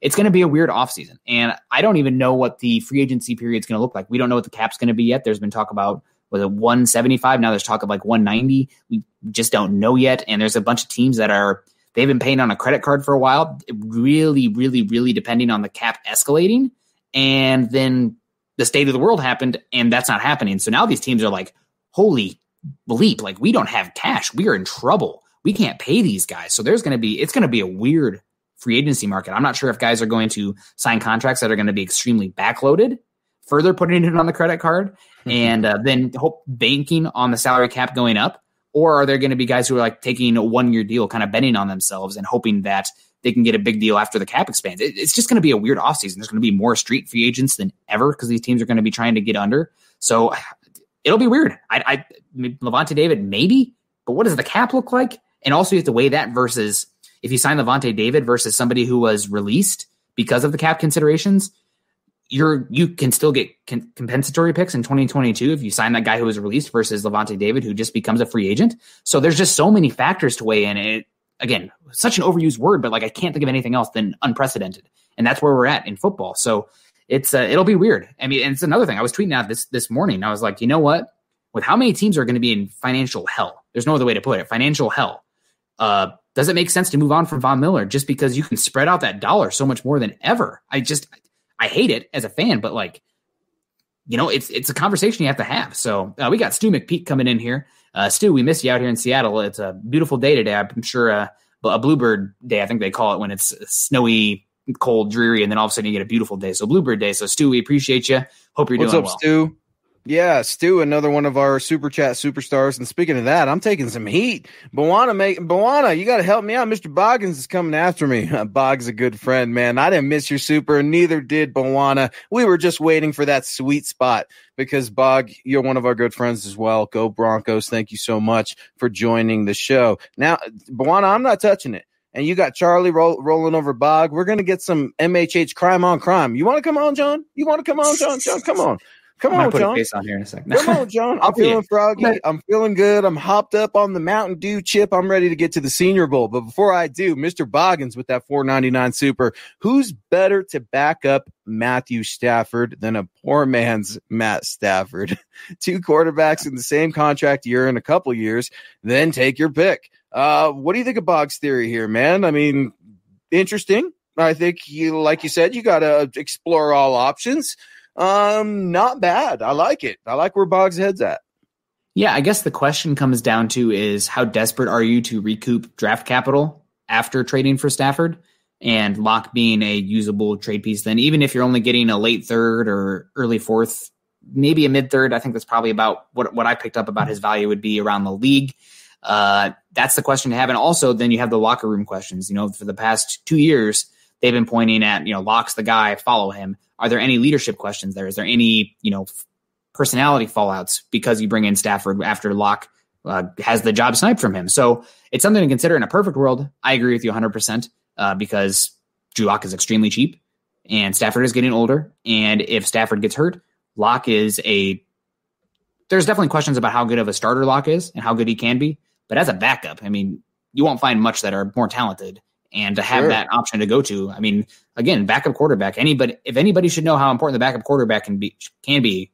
it's going to be a weird offseason. And I don't even know what the free agency period is going to look like. We don't know what the cap's going to be yet. There's been talk about was it 175? Now there's talk of like 190. We just don't know yet. And there's a bunch of teams that are they've been paying on a credit card for a while, really, really, really depending on the cap escalating. And then the state of the world happened, and that's not happening. So now these teams are like, holy bleep, like we don't have cash. We are in trouble. We can't pay these guys. So there's going to be, it's going to be a weird free agency market. I'm not sure if guys are going to sign contracts that are going to be extremely backloaded, further putting it on the credit card, and uh, then hope banking on the salary cap going up. Or are there going to be guys who are like taking a one year deal, kind of betting on themselves and hoping that they can get a big deal after the cap expands? It, it's just going to be a weird offseason. There's going to be more street free agents than ever because these teams are going to be trying to get under. So it'll be weird. I, I Lavonte David, maybe, but what does the cap look like? And also, you have to weigh that versus if you sign Lavonte David versus somebody who was released because of the cap considerations. You're you can still get con- compensatory picks in 2022 if you sign that guy who was released versus Lavonte David who just becomes a free agent. So there's just so many factors to weigh in. It again, such an overused word, but like I can't think of anything else than unprecedented, and that's where we're at in football. So it's uh, it'll be weird. I mean, and it's another thing. I was tweeting out this this morning. I was like, you know what? With how many teams are going to be in financial hell? There's no other way to put it. Financial hell. Uh, does it make sense to move on from Von Miller just because you can spread out that dollar so much more than ever? I just I hate it as a fan, but like you know, it's it's a conversation you have to have. So uh, we got Stu McPeak coming in here. Uh, Stu, we miss you out here in Seattle. It's a beautiful day today. I'm sure uh, a bluebird day, I think they call it when it's snowy, cold, dreary, and then all of a sudden you get a beautiful day. So bluebird day. So Stu, we appreciate you. Hope you're What's doing up, well. Stu? Yeah, Stu, another one of our super chat superstars. And speaking of that, I'm taking some heat. Bawana, make Bawana, you got to help me out. Mr. Boggins is coming after me. Bog's a good friend, man. I didn't miss your super, neither did Bawana. We were just waiting for that sweet spot because Bog, you're one of our good friends as well. Go Broncos. Thank you so much for joining the show. Now, Bawana, I'm not touching it and you got Charlie roll, rolling over Bog. We're gonna get some MHH crime on crime. You want to come on, John? You want to come on, John? John, come on, come I'm on, put John. face on here in a second. Come on, John. I'm feeling froggy. I'm feeling good. I'm hopped up on the Mountain Dew chip. I'm ready to get to the Senior Bowl. But before I do, Mr. Boggins with that 499 super. Who's better to back up Matthew Stafford than a poor man's Matt Stafford? Two quarterbacks in the same contract year in a couple years. Then take your pick. Uh, what do you think of Boggs' theory here, man? I mean, interesting. I think you, like you said, you got to explore all options. Um, not bad. I like it. I like where Boggs' head's at. Yeah, I guess the question comes down to is how desperate are you to recoup draft capital after trading for Stafford and Lock being a usable trade piece then even if you're only getting a late third or early fourth, maybe a mid third, I think that's probably about what what I picked up about his value would be around the league. Uh, that's the question to have. And also then you have the locker room questions. You know, for the past two years, they've been pointing at, you know, Lock's the guy, follow him. Are there any leadership questions there? Is there any, you know, personality fallouts because you bring in Stafford after Lock uh, has the job sniped from him. So it's something to consider in a perfect world. I agree with you 100% uh, because Drew Lock is extremely cheap and Stafford is getting older. And if Stafford gets hurt, Lock is a. There's definitely questions about how good of a starter Lock is and how good he can be. But as a backup, I mean, you won't find much that are more talented. And to have Sure. that option to go to, I mean, again, backup quarterback. Anybody, if anybody should know how important the backup quarterback can be, can be,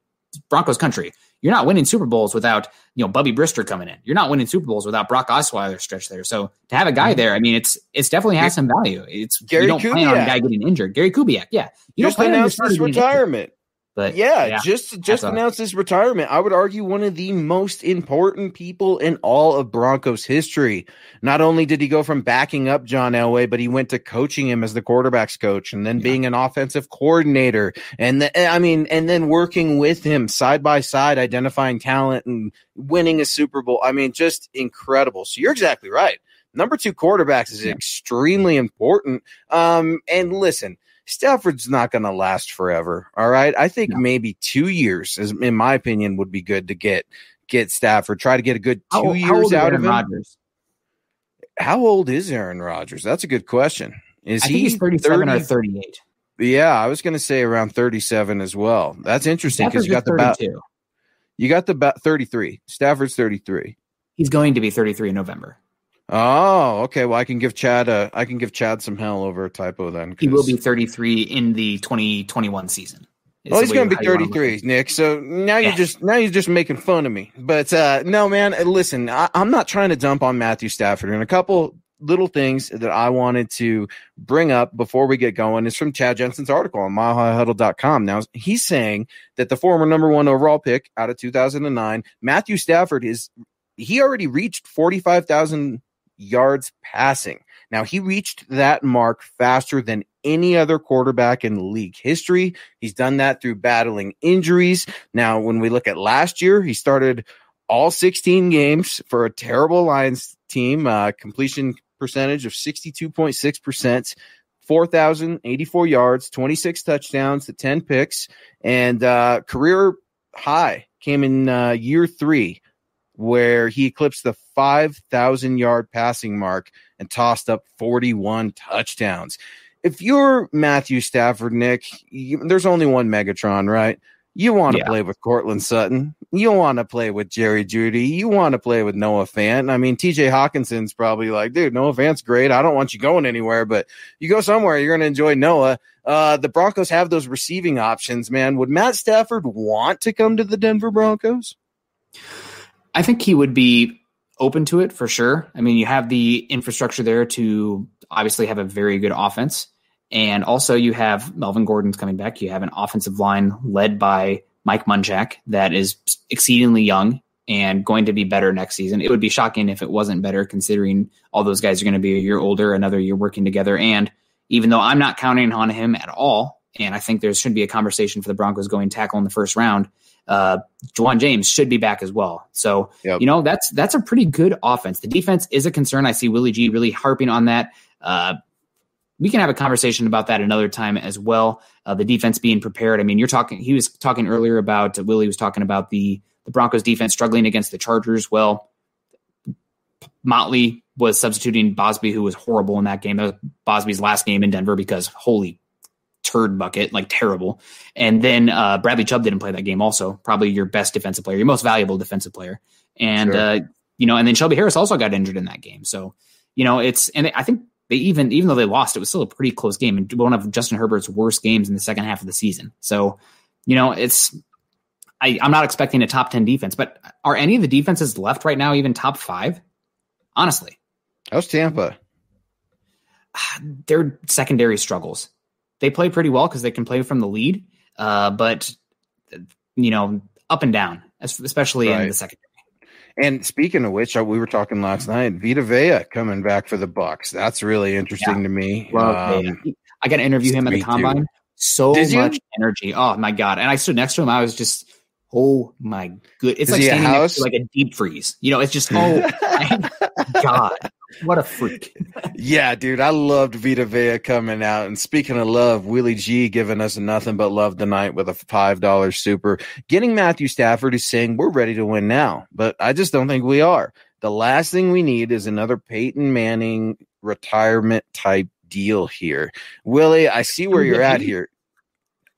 Broncos country. You're not winning Super Bowls without you know Bubby Brister coming in. You're not winning Super Bowls without Brock Osweiler stretched there. So to have a guy there, I mean, it's it's definitely has some value. It's Mm-hmm. Gary you don't plan on a guy getting injured. Gary Kubiak, yeah, you just don't plan on your announced his getting injured, retirement. But Yeah, just just That's announced his retirement. I would argue one of the most important people in all of Broncos history. Not only did he go from backing up John Elway, but he went to coaching him as the quarterbacks coach and then Yeah. being an offensive coordinator. And the, I mean, and then working with him side by side, identifying talent and winning a Super Bowl. I mean, just incredible. So you're exactly right. Number two quarterbacks is Yeah. extremely important. Um, and listen, Stafford's not going to last forever. All right. I think No. maybe two years, is, in my opinion, would be good to get get Stafford. Try to get a good two how, how years is out of him. Rodgers? How old is Aaron Rodgers? That's a good question. Is I he think he's 37 or 38. Yeah, I was going to say around 37 as well. That's interesting because you got the about 32. you got the about 33. Stafford's 33. He's going to be 33 in November. Oh, okay. Well, I can give Chad a I can give Chad some hell over a typo then. He will be 33 in the 2021 season. Well, he's going to be you wanna look at 33. Nick. So now you're just now you're just making fun of me. But uh, no, man. uh, Listen, I, I'm not trying to dump on Matthew Stafford. And a couple little things that I wanted to bring up before we get going is from Chad Jensen's article on milehighhuddle.com. Now he's saying that the former number one overall pick out of 2009, Matthew Stafford is he already reached 45,000 yards passing. Now he reached that mark faster than any other quarterback in league history. He's done that through battling injuries. Now, when we look at last year, he started all 16 games for a terrible Lions team, uh, completion percentage of 62.6%, 4,084 yards, 26 touchdowns to 10 picks, and uh, career high came in uh, year three. Where he eclipsed the 5,000 yard passing mark and tossed up 41 touchdowns. If you're Matthew Stafford, Nick, you, there's only one Megatron, right? You want to yeah. play with Courtland Sutton. You want to play with Jerry Jeudy. You want to play with Noah Fant. I mean, TJ Hockenson's probably like, dude, Noah Fant's great. I don't want you going anywhere, but you go somewhere, you're going to enjoy Noah. Uh, the Broncos have those receiving options, man. Would Matt Stafford want to come to the Denver Broncos? I think he would be open to it for sure. I mean, you have the infrastructure there to obviously have a very good offense. And also, you have Melvin Gordon's coming back. You have an offensive line led by Mike Munchak that is exceedingly young and going to be better next season. It would be shocking if it wasn't better, considering all those guys are going to be a year older, another year working together. And even though I'm not counting on him at all, and I think there should be a conversation for the Broncos going tackle in the first round, uh, Ja'Wuan James should be back as well. So yep. you know that's that's a pretty good offense. The defense is a concern. I see Willie G really harping on that. Uh, we can have a conversation about that another time as well. Uh, the defense being prepared. I mean, you're talking. He was talking earlier about uh, Willie was talking about the the Broncos defense struggling against the Chargers. Well, Motley was substituting Bosby, who was horrible in that game. That was Bosby's last game in Denver because holy turd bucket, like terrible. And then uh, Bradley Chubb didn't play that game. Also, probably your best defensive player, your most valuable defensive player. And sure. uh, you know, and then Shelby Harris also got injured in that game. So you know, it's and I think they even even though they lost, it was still a pretty close game and one of Justin Herbert's worst games in the second half of the season. So, you know, it's I, I'm not expecting a top ten defense, but are any of the defenses left right now even top five? Honestly, how's Tampa? Their secondary struggles. They play pretty well because they can play from the lead, uh, but you know, up and down, especially right. in the secondary. And speaking of which, uh, we were talking last night. Vita Vea coming back for the Bucks. That's really interesting yeah. to me. Well, um, I got to interview him at the combine. Too. So Did much you? energy. Oh my god! And I stood next to him. I was just, oh my good. It's Is like standing next to like a deep freeze. You know, it's just oh my god. What a freak. yeah, dude. I loved Vita Vea coming out. And speaking of love, Willie G giving us nothing but love tonight with a $5 super. Getting Matthew Stafford is saying we're ready to win now, but I just don't think we are. The last thing we need is another Peyton Manning retirement type deal here. Willie, I see where you're at here.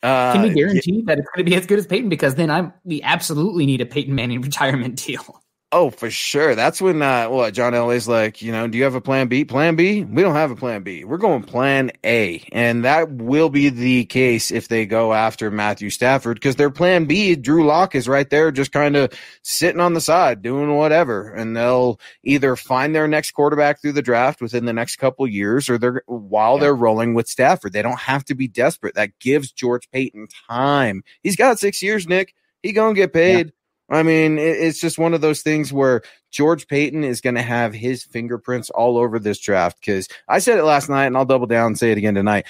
Uh, Can we guarantee yeah. that it's going to be as good as Peyton? Because then I'm we absolutely need a Peyton Manning retirement deal. Oh, for sure. That's when uh what John Elway's like, you know, do you have a plan B? Plan B? We don't have a plan B. We're going plan A. And that will be the case if they go after Matthew Stafford because their plan B, Drew Lock is right there just kind of sitting on the side doing whatever. And they'll either find their next quarterback through the draft within the next couple years or they're while yeah. they're rolling with Stafford. They don't have to be desperate. That gives George Paton time. He's got 6 years, Nick. He going to get paid. Yeah. I mean, it's just one of those things where George Paton is going to have his fingerprints all over this draft. Because I said it last night, and I'll double down and say it again tonight.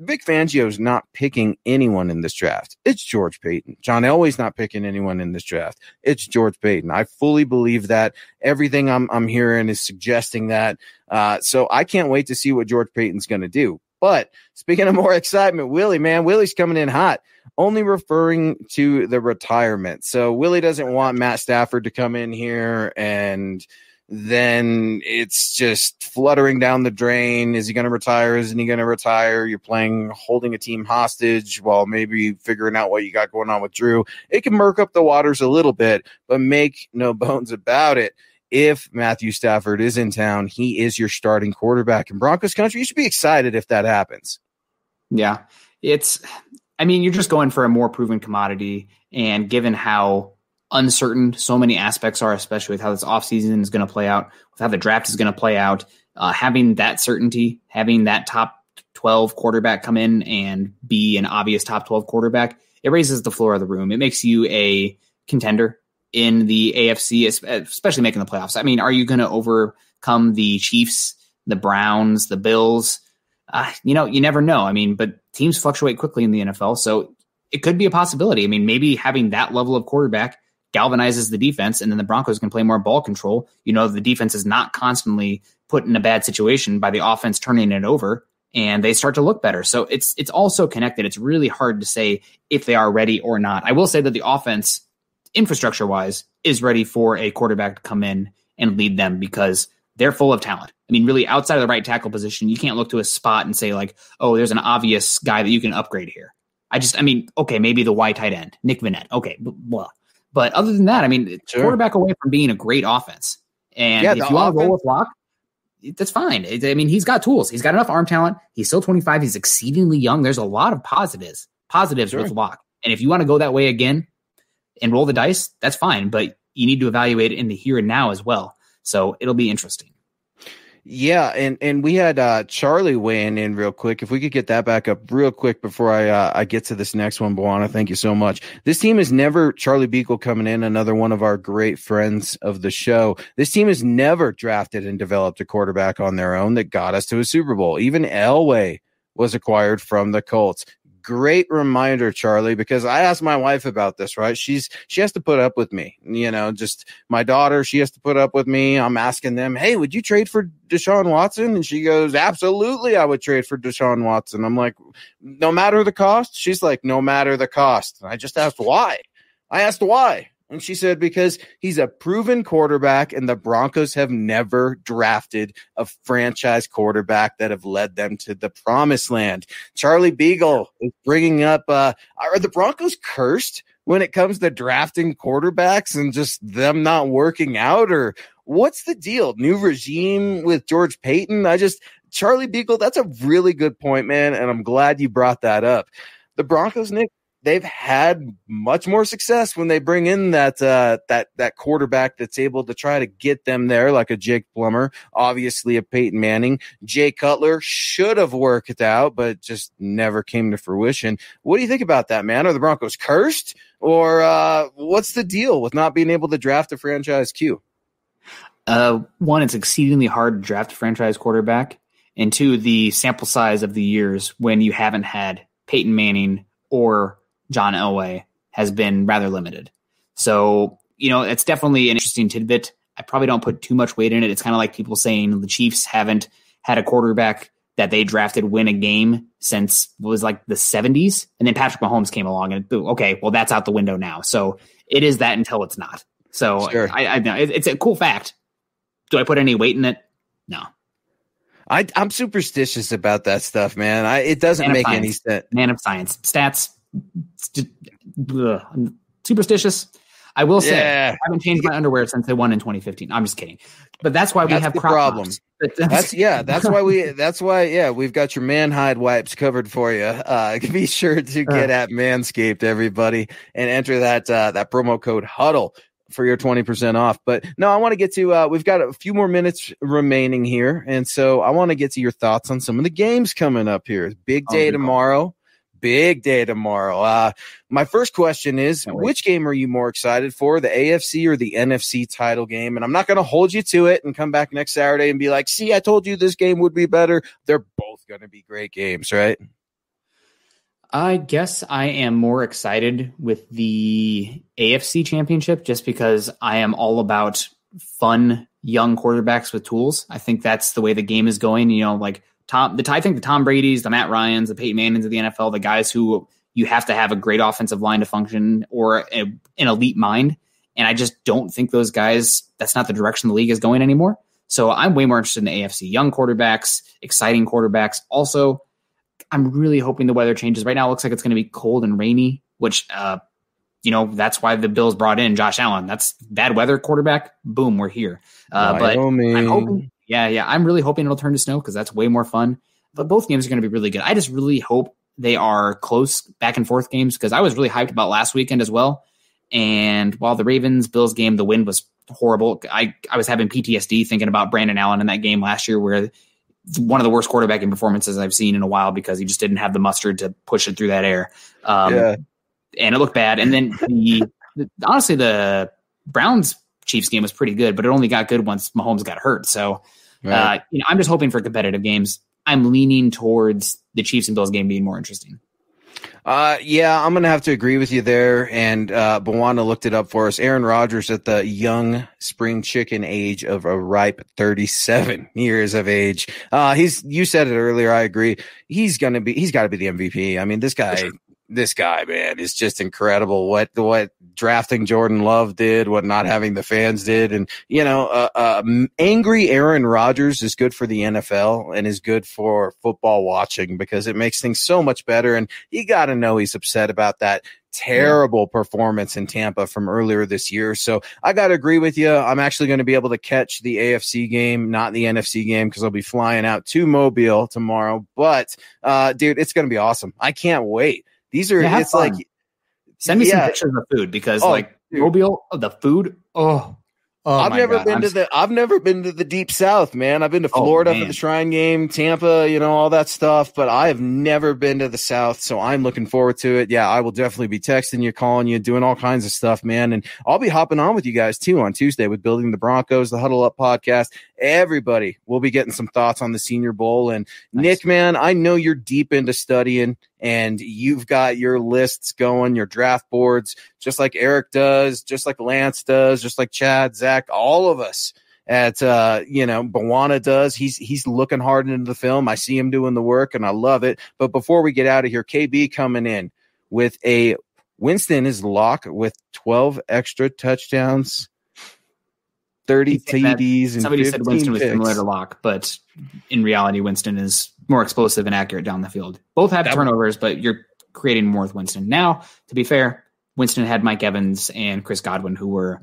Vic Fangio's not picking anyone in this draft. It's George Paton. John Elway's not picking anyone in this draft. It's George Paton. I fully believe that. Everything I'm I'm hearing is suggesting that. Uh, so I can't wait to see what George Paton's going to do. But speaking of more excitement, Willie, man, Willie's coming in hot only referring to the retirement. So Willie doesn't want Matt Stafford to come in here and then it's just fluttering down the drain. Is he going to retire? Isn't he going to retire? You're playing holding a team hostage while maybe figuring out what you got going on with Drew. It can murk up the waters a little bit, but make no bones about it. If Matthew Stafford is in town, he is your starting quarterback in Broncos country. You should be excited if that happens. Yeah. It's I mean, you're just going for a more proven commodity. And given how uncertain so many aspects are, especially with how this offseason is going to play out, with how the draft is going to play out, uh, having that certainty, having that top 12 quarterback come in and be an obvious top 12 quarterback, it raises the floor of the room. It makes you a contender in the AFC, especially making the playoffs. I mean, are you going to overcome the Chiefs, the Browns, the Bills? uh, you know, you never know. I mean, but teams fluctuate quickly in the NFL, so it could be a possibility. I mean, maybe having that level of quarterback galvanizes the defense, and then the Broncos can play more ball control. You know, the defense is not constantly put in a bad situation by the offense turning it over, and they start to look better. So it's it's also connected. It's really hard to say if they are ready or not. I will say that the offense infrastructure wise, is ready for a quarterback to come in and lead them because they're full of talent. I mean, really, outside of the right tackle position, you can't look to a spot and say, like, oh, there's an obvious guy that you can upgrade here. I just, I mean, okay, maybe the Y tight end, Nick Vannett. Okay, blah. But other than that, I mean, sure. quarterback away from being a great offense. And yeah, if you want to roll with Lock, that's fine. I mean, he's got tools. He's got enough arm talent. He's still 25. He's exceedingly young. There's a lot of positives, positives sure. with Lock. And if you want to go that way again and roll the dice, that's fine. But you need to evaluate it in the here and now as well. So it'll be interesting. Yeah, and and we had uh, Charlie weighing in real quick. If we could get that back up real quick before I uh, I get to this next one, Bwana, thank you so much. This team is never Charlie Beagle coming in, another one of our great friends of the show. This team has never drafted and developed a quarterback on their own that got us to a Super Bowl. Even Elway was acquired from the Colts great reminder, Charlie, because I asked my wife about this, right? She's, she has to put up with me, you know, just my daughter, she has to put up with me. I'm asking them, Hey, would you trade for Deshaun Watson? And she goes, absolutely. I would trade for Deshaun Watson. I'm like, no matter the cost. She's like, no matter the cost. And I just asked why. I asked why. And she said, because he's a proven quarterback and the Broncos have never drafted a franchise quarterback that have led them to the promised land. Charlie Beagle is bringing up, uh, are the Broncos cursed when it comes to drafting quarterbacks and just them not working out or what's the deal? New regime with George Paton? I just, Charlie Beagle, that's a really good point, man. And I'm glad you brought that up. The Broncos, Nick, they've had much more success when they bring in that uh, that that quarterback that's able to try to get them there, like a Jake Plummer, obviously a Peyton Manning. Jay Cutler should have worked out, but just never came to fruition. What do you think about that, man? Are the Broncos cursed, or uh, what's the deal with not being able to draft a franchise Q? Uh, one, it's exceedingly hard to draft a franchise quarterback, and two, the sample size of the years when you haven't had Peyton Manning or John Elway has been rather limited. So, you know, it's definitely an interesting tidbit. I probably don't put too much weight in it. It's kind of like people saying the Chiefs haven't had a quarterback that they drafted win a game since was like the 70s. And then Patrick Mahomes came along and okay, well, that's out the window now. So it is that until it's not. So sure. I, I know it's a cool fact. Do I put any weight in it? No. I, am superstitious about that stuff, man. I, it doesn't man make any sense. Man of science, stats, superstitious. I will say yeah. I haven't changed my underwear since they won in 2015. I'm just kidding, but that's why we that's have the problem. that's yeah. That's why we. That's why yeah. We've got your manhide wipes covered for you. Uh, be sure to get uh, at Manscaped, everybody, and enter that uh, that promo code Huddle for your 20% off. But no, I want to get to, uh, we've got a few more minutes remaining here. And so I want to get to your thoughts on some of the games coming up here. Big oh, day tomorrow big day tomorrow. Uh, my first question is which game are you more excited for, the AFC or the NFC title game? And I'm not going to hold you to it and come back next Saturday and be like, see, I told you this game would be better. They're both going to be great games, right? I guess I am more excited with the AFC championship just because I am all about fun young quarterbacks with tools. I think that's the way the game is going. You know, like Tom, the I think the Tom Brady's, the Matt Ryan's, the Peyton Manning's of the NFL, the guys who you have to have a great offensive line to function or a, an elite mind. And I just don't think those guys. That's not the direction the league is going anymore. So I'm way more interested in the AFC young quarterbacks, exciting quarterbacks. Also, I'm really hoping the weather changes. Right now, it looks like it's going to be cold and rainy, which, uh, you know, that's why the Bills brought in Josh Allen. That's bad weather quarterback. Boom, we're here. Uh, but I'm hoping yeah, yeah. I'm really hoping it'll turn to snow because that's way more fun. But both games are going to be really good. I just really hope they are close back and forth games because I was really hyped about last weekend as well. And while the Ravens Bills game, the wind was horrible. I, I was having PTSD thinking about Brandon Allen in that game last year where one of the worst quarterbacking performances I've seen in a while because he just didn't have the mustard to push it through that air. Um, yeah. And it looked bad. And then the, the honestly, the Browns Chiefs game was pretty good, but it only got good once Mahomes got hurt. So Right. Uh, you know, I'm just hoping for competitive games. I'm leaning towards the Chiefs and Bills game being more interesting. Uh, yeah, I'm gonna have to agree with you there. And uh, Bwana looked it up for us. Aaron Rodgers at the young spring chicken age of a ripe 37 years of age. Uh, he's you said it earlier. I agree. He's gonna be. He's got to be the MVP. I mean, this guy. This guy, man, is just incredible. What what drafting Jordan Love did, what not having the fans did. And, you know, uh, uh, angry Aaron Rodgers is good for the NFL and is good for football watching because it makes things so much better. And you got to know he's upset about that terrible performance in Tampa from earlier this year. So I got to agree with you. I'm actually going to be able to catch the AFC game, not the NFC game, because I'll be flying out to Mobile tomorrow. But, uh, dude, it's going to be awesome. I can't wait. These are, Yeah, it's like, fun. Send me some pictures of the food because Oh, like dude. Mobile, oh, the food. Oh, oh I've never God. been I'm to the I've never been to the deep south, man. I've been to Oh, Florida for the Shrine game, Tampa, you know, all that stuff, but I have never been to the south, so I'm looking forward to it. Yeah, I will definitely be texting you, calling you, doing all kinds of stuff, man, and I'll be hopping on with you guys too on Tuesday with building the Broncos, the Huddle Up podcast. Everybody will be getting some thoughts on the Senior Bowl and Nice. Nick, man, I know you're deep into studying and you've got your lists going, your draft boards, just like Eric does, just like Lance does, just like Chad, Zach, all of us at uh, you know, Bawana does. He's he's looking hard into the film. I see him doing the work and I love it. But before we get out of here, KB coming in with a Winston is lock with 12 extra touchdowns, 30 He said that- TDs, and Somebody said 15 Winston was picks. similar to Lock, but in reality, Winston is more explosive and accurate down the field. Both have That- turnovers, but you're creating more with Winston. Now, to be fair, Winston had Mike Evans and Chris Godwin, who were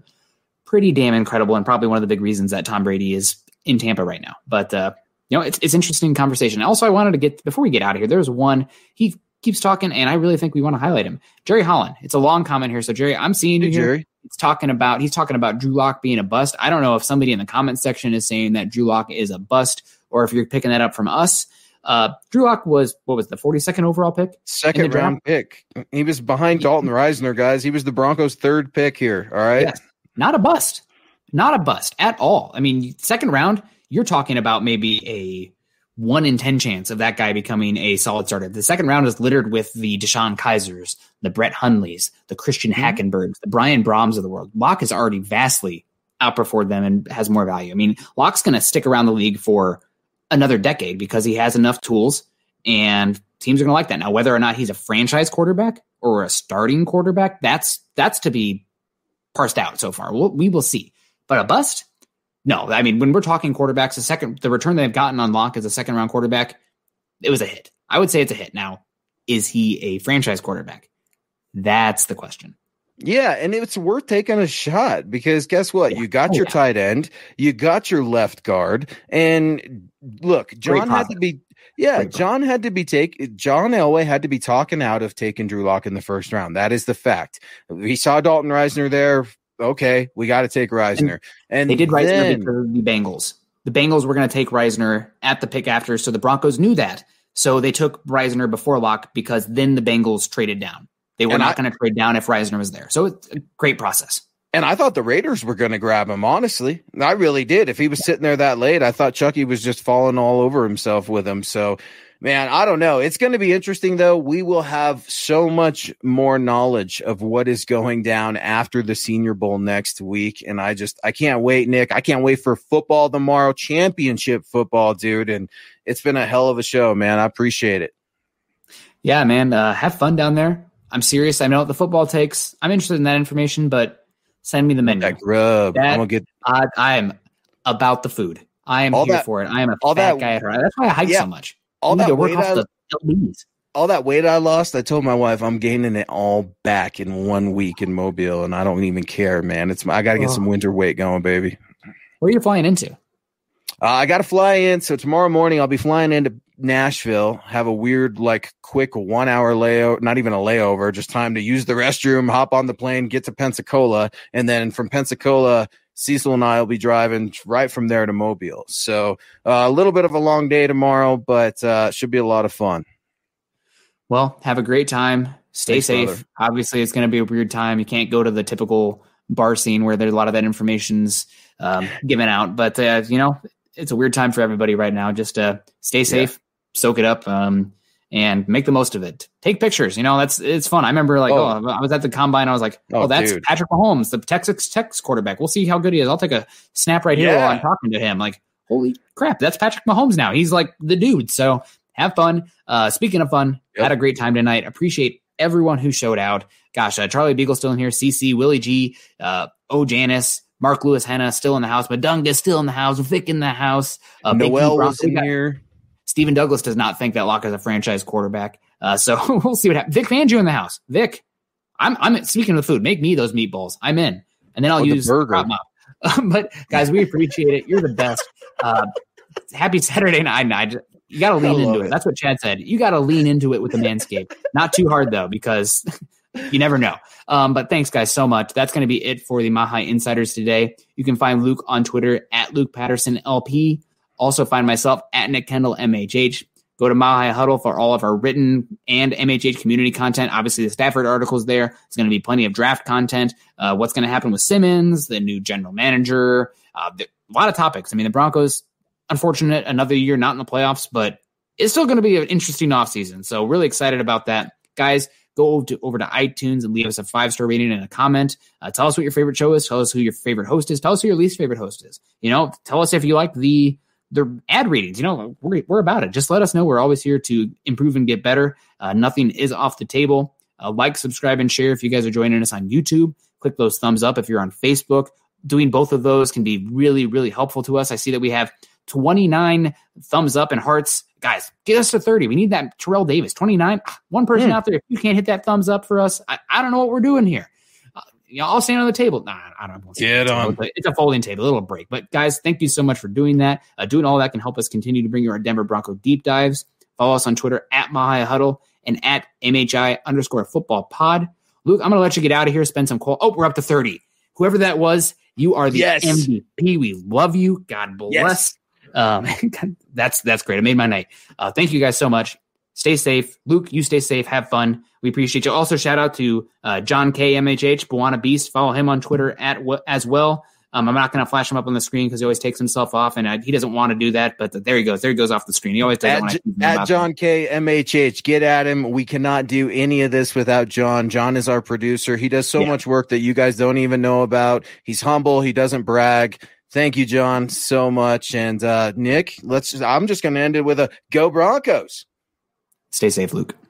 pretty damn incredible and probably one of the big reasons that Tom Brady is in Tampa right now. But uh, you know, it's it's interesting conversation. Also, I wanted to get before we get out of here. There's one he keeps talking, and I really think we want to highlight him. Jerry Holland. It's a long comment here, so Jerry, I'm seeing you Hey, here Jerry. It's talking about he's talking about Drew Lock being a bust. I don't know if somebody in the comment section is saying that Drew Lock is a bust or if you're picking that up from us. Uh, Drew Lock was what was the 42nd overall pick? Second round pick. He was behind Dalton Risner, guys. He was the Broncos' third pick here. All right. Yes. Not a bust. Not a bust at all. I mean, second round, you're talking about maybe a one in 10 chance of that guy becoming a solid starter. The second round is littered with the DeShone Kizers, the Brett Hundleys, the Christian Mhm. Hackenbergs, the Brian Broms of the world. Lock has already vastly outperformed them and has more value. I mean, Lock's going to stick around the league for another decade because he has enough tools and teams are going to like that. Now, whether or not he's a franchise quarterback or a starting quarterback, that's that's to be parsed out so far. We'll, we will see. But a bust? No. I mean, when we're talking quarterbacks, the second the return they've gotten on Lock as a second round quarterback, it was a hit. I would say it's a hit. Now, is he a franchise quarterback? That's the question. Yeah, and it's worth taking a shot because guess what? Yeah. You got Oh, your yeah. tight end, you got your left guard, and look, John had to be yeah, Great. John had to be take John Elway had to be talking out of taking Drew Lock in the first round. That is the fact. We saw Dalton Risner there. Okay, we got to take Risner. And, They did Risner then- because of the Bengals. The Bengals were going to take Risner at the pick after, so the Broncos knew that. So they took Risner before Lock because then the Bengals traded down. They were not going to trade down if Risner was there. So it's a great process. And I thought the Raiders were going to grab him, honestly. I really did. If he was sitting there that late, I thought Chucky was just falling all over himself with him. So, man, I don't know. It's going to be interesting, though. We will have so much more knowledge of what is going down after the Senior Bowl next week. And I just, I can't wait, Nick. I can't wait for football tomorrow, championship football, dude. And it's been a hell of a show, man. I appreciate it. Yeah, man. Uh, have fun down there. I'm serious. I know what the football takes. I'm interested in that information, but send me the menu. That grub. That- I'm to get I, am about the food. I am All here that- for it. I am a all fat that- guy. That's why I hike Yeah. so much. All that weight I, the all that weight I lost, I told my wife I'm gaining it all back in one week in Mobile, and I don't even care, man. It's I got to get Oh. some winter weight going, baby. Where are you flying into? Uh, I got to fly in, so tomorrow morning I'll be flying into Nashville. Have a weird, like, quick one hour layover, not even a layover, just time to use the restroom, hop on the plane, get to Pensacola, and then from Pensacola. Cecil and I will be driving right from there to Mobile. So uh, a little bit of a long day tomorrow, but uh, should be a lot of fun. Well, have a great time. Stay Thanks, safe. brother. Obviously, it's going to be a weird time. You can't go to the typical bar scene where there's a lot of that information's um, given out. But uh, you know, it's a weird time for everybody right now. Just uh, stay safe, soak it up, um, and make the most of it. Take pictures. You know, that's it's fun. I remember like, Oh. oh, I was at the combine. I was like, oh, Oh, that's dude. Patrick Mahomes, the Texas Tech's quarterback. We'll see how good he is. I'll take a snap right here Yeah. while I'm talking to him. Like, holy crap, that's Patrick Mahomes now. He's like the dude. So have fun. Uh, speaking of fun, Yep. had a great time tonight. Appreciate everyone who showed out. Gosh, uh, Charlie Beagle still in here, CC, Willie G, uh, O Janice, Mark Lewis Henna still in the house, Madunga still in the house, Vic in the house. Uh, Noel was in here. Stephen Douglas does not think that Lock is a franchise quarterback. Uh, so we'll see what happens. Vic Fangio in the house. Vic, I'm, I'm speaking of the food. Make me those meatballs. I'm in. And then I'll Or the use burger. but guys, we appreciate it. You're the best. Uh, happy Saturday night. night. You got to lean into it. it. That's what Chad said. You got to lean into it with the manscape. Not too hard though, because you never know. Um, but thanks, guys, so much. That's going to be it for the Mile High Insiders today. You can find Luke on Twitter at Luke Patterson LP. Also find myself at Nick Kendell MHH. Go to Mile High Huddle for all of our written and MHH community content. Obviously, the Stafford articles there. There's going to be plenty of draft content. Uh, what's going to happen with Simmons, the new general manager, uh, the, a lot of topics. I mean, the Broncos, unfortunate, another year not in the playoffs, but it's still going to be an interesting offseason. So, really excited about that. Guys, go over to, over to iTunes and leave us a five star rating and a comment. Uh, tell us what your favorite show is. Tell us who your favorite host is. Tell us who your least favorite host is. You know, tell us if you like the the ad readings. You know, we're, we're about it. Just let us know. We're always here to improve and get better. Uh, nothing is off the table. Uh, like, subscribe, and share if you guys are joining us on YouTube. Click those thumbs up if you're on Facebook. Doing both of those can be really, really helpful to us. I see that we have 29 thumbs up and hearts. Guys, get us to 30. We need that Terrell Davis. 29. One person Hmm. out there, if you can't hit that thumbs up for us, I, I don't know what we're doing here. You know, I'll stand on the table. Nah, I don't Get on. table. It's a folding table, a little break. But guys, thank you so much for doing that. Uh, doing all that can help us continue to bring you our Denver Bronco deep dives. Follow us on Twitter at Mile High Huddle and at MHI underscore football pod. Luke, I'm going to let you get out of here, spend some call. Oh, we're up to 30. Whoever that was, you are the Yes. MVP. We love you. God bless. Yes. Um, that's that's great. It made my night. Uh, thank you guys so much. Stay safe, Luke. You stay safe. Have fun. We appreciate you. Also, shout out to uh, Jon Kay MHH Buana Beast. Follow him on Twitter at w- as well. Um, I'm not going to flash him up on the screen because he always takes himself off, and uh, he doesn't want to do that. But there he goes. There he goes off the screen. He always does. it At, I him at Jon Kay MHH, get at him. We cannot do any of this without John. John is our producer. He does so Yeah. much work that you guys don't even know about. He's humble. He doesn't brag. Thank you, John, so much. And uh, Nick, let's. I'm just going to end it with a go Broncos. Stay safe, Luke.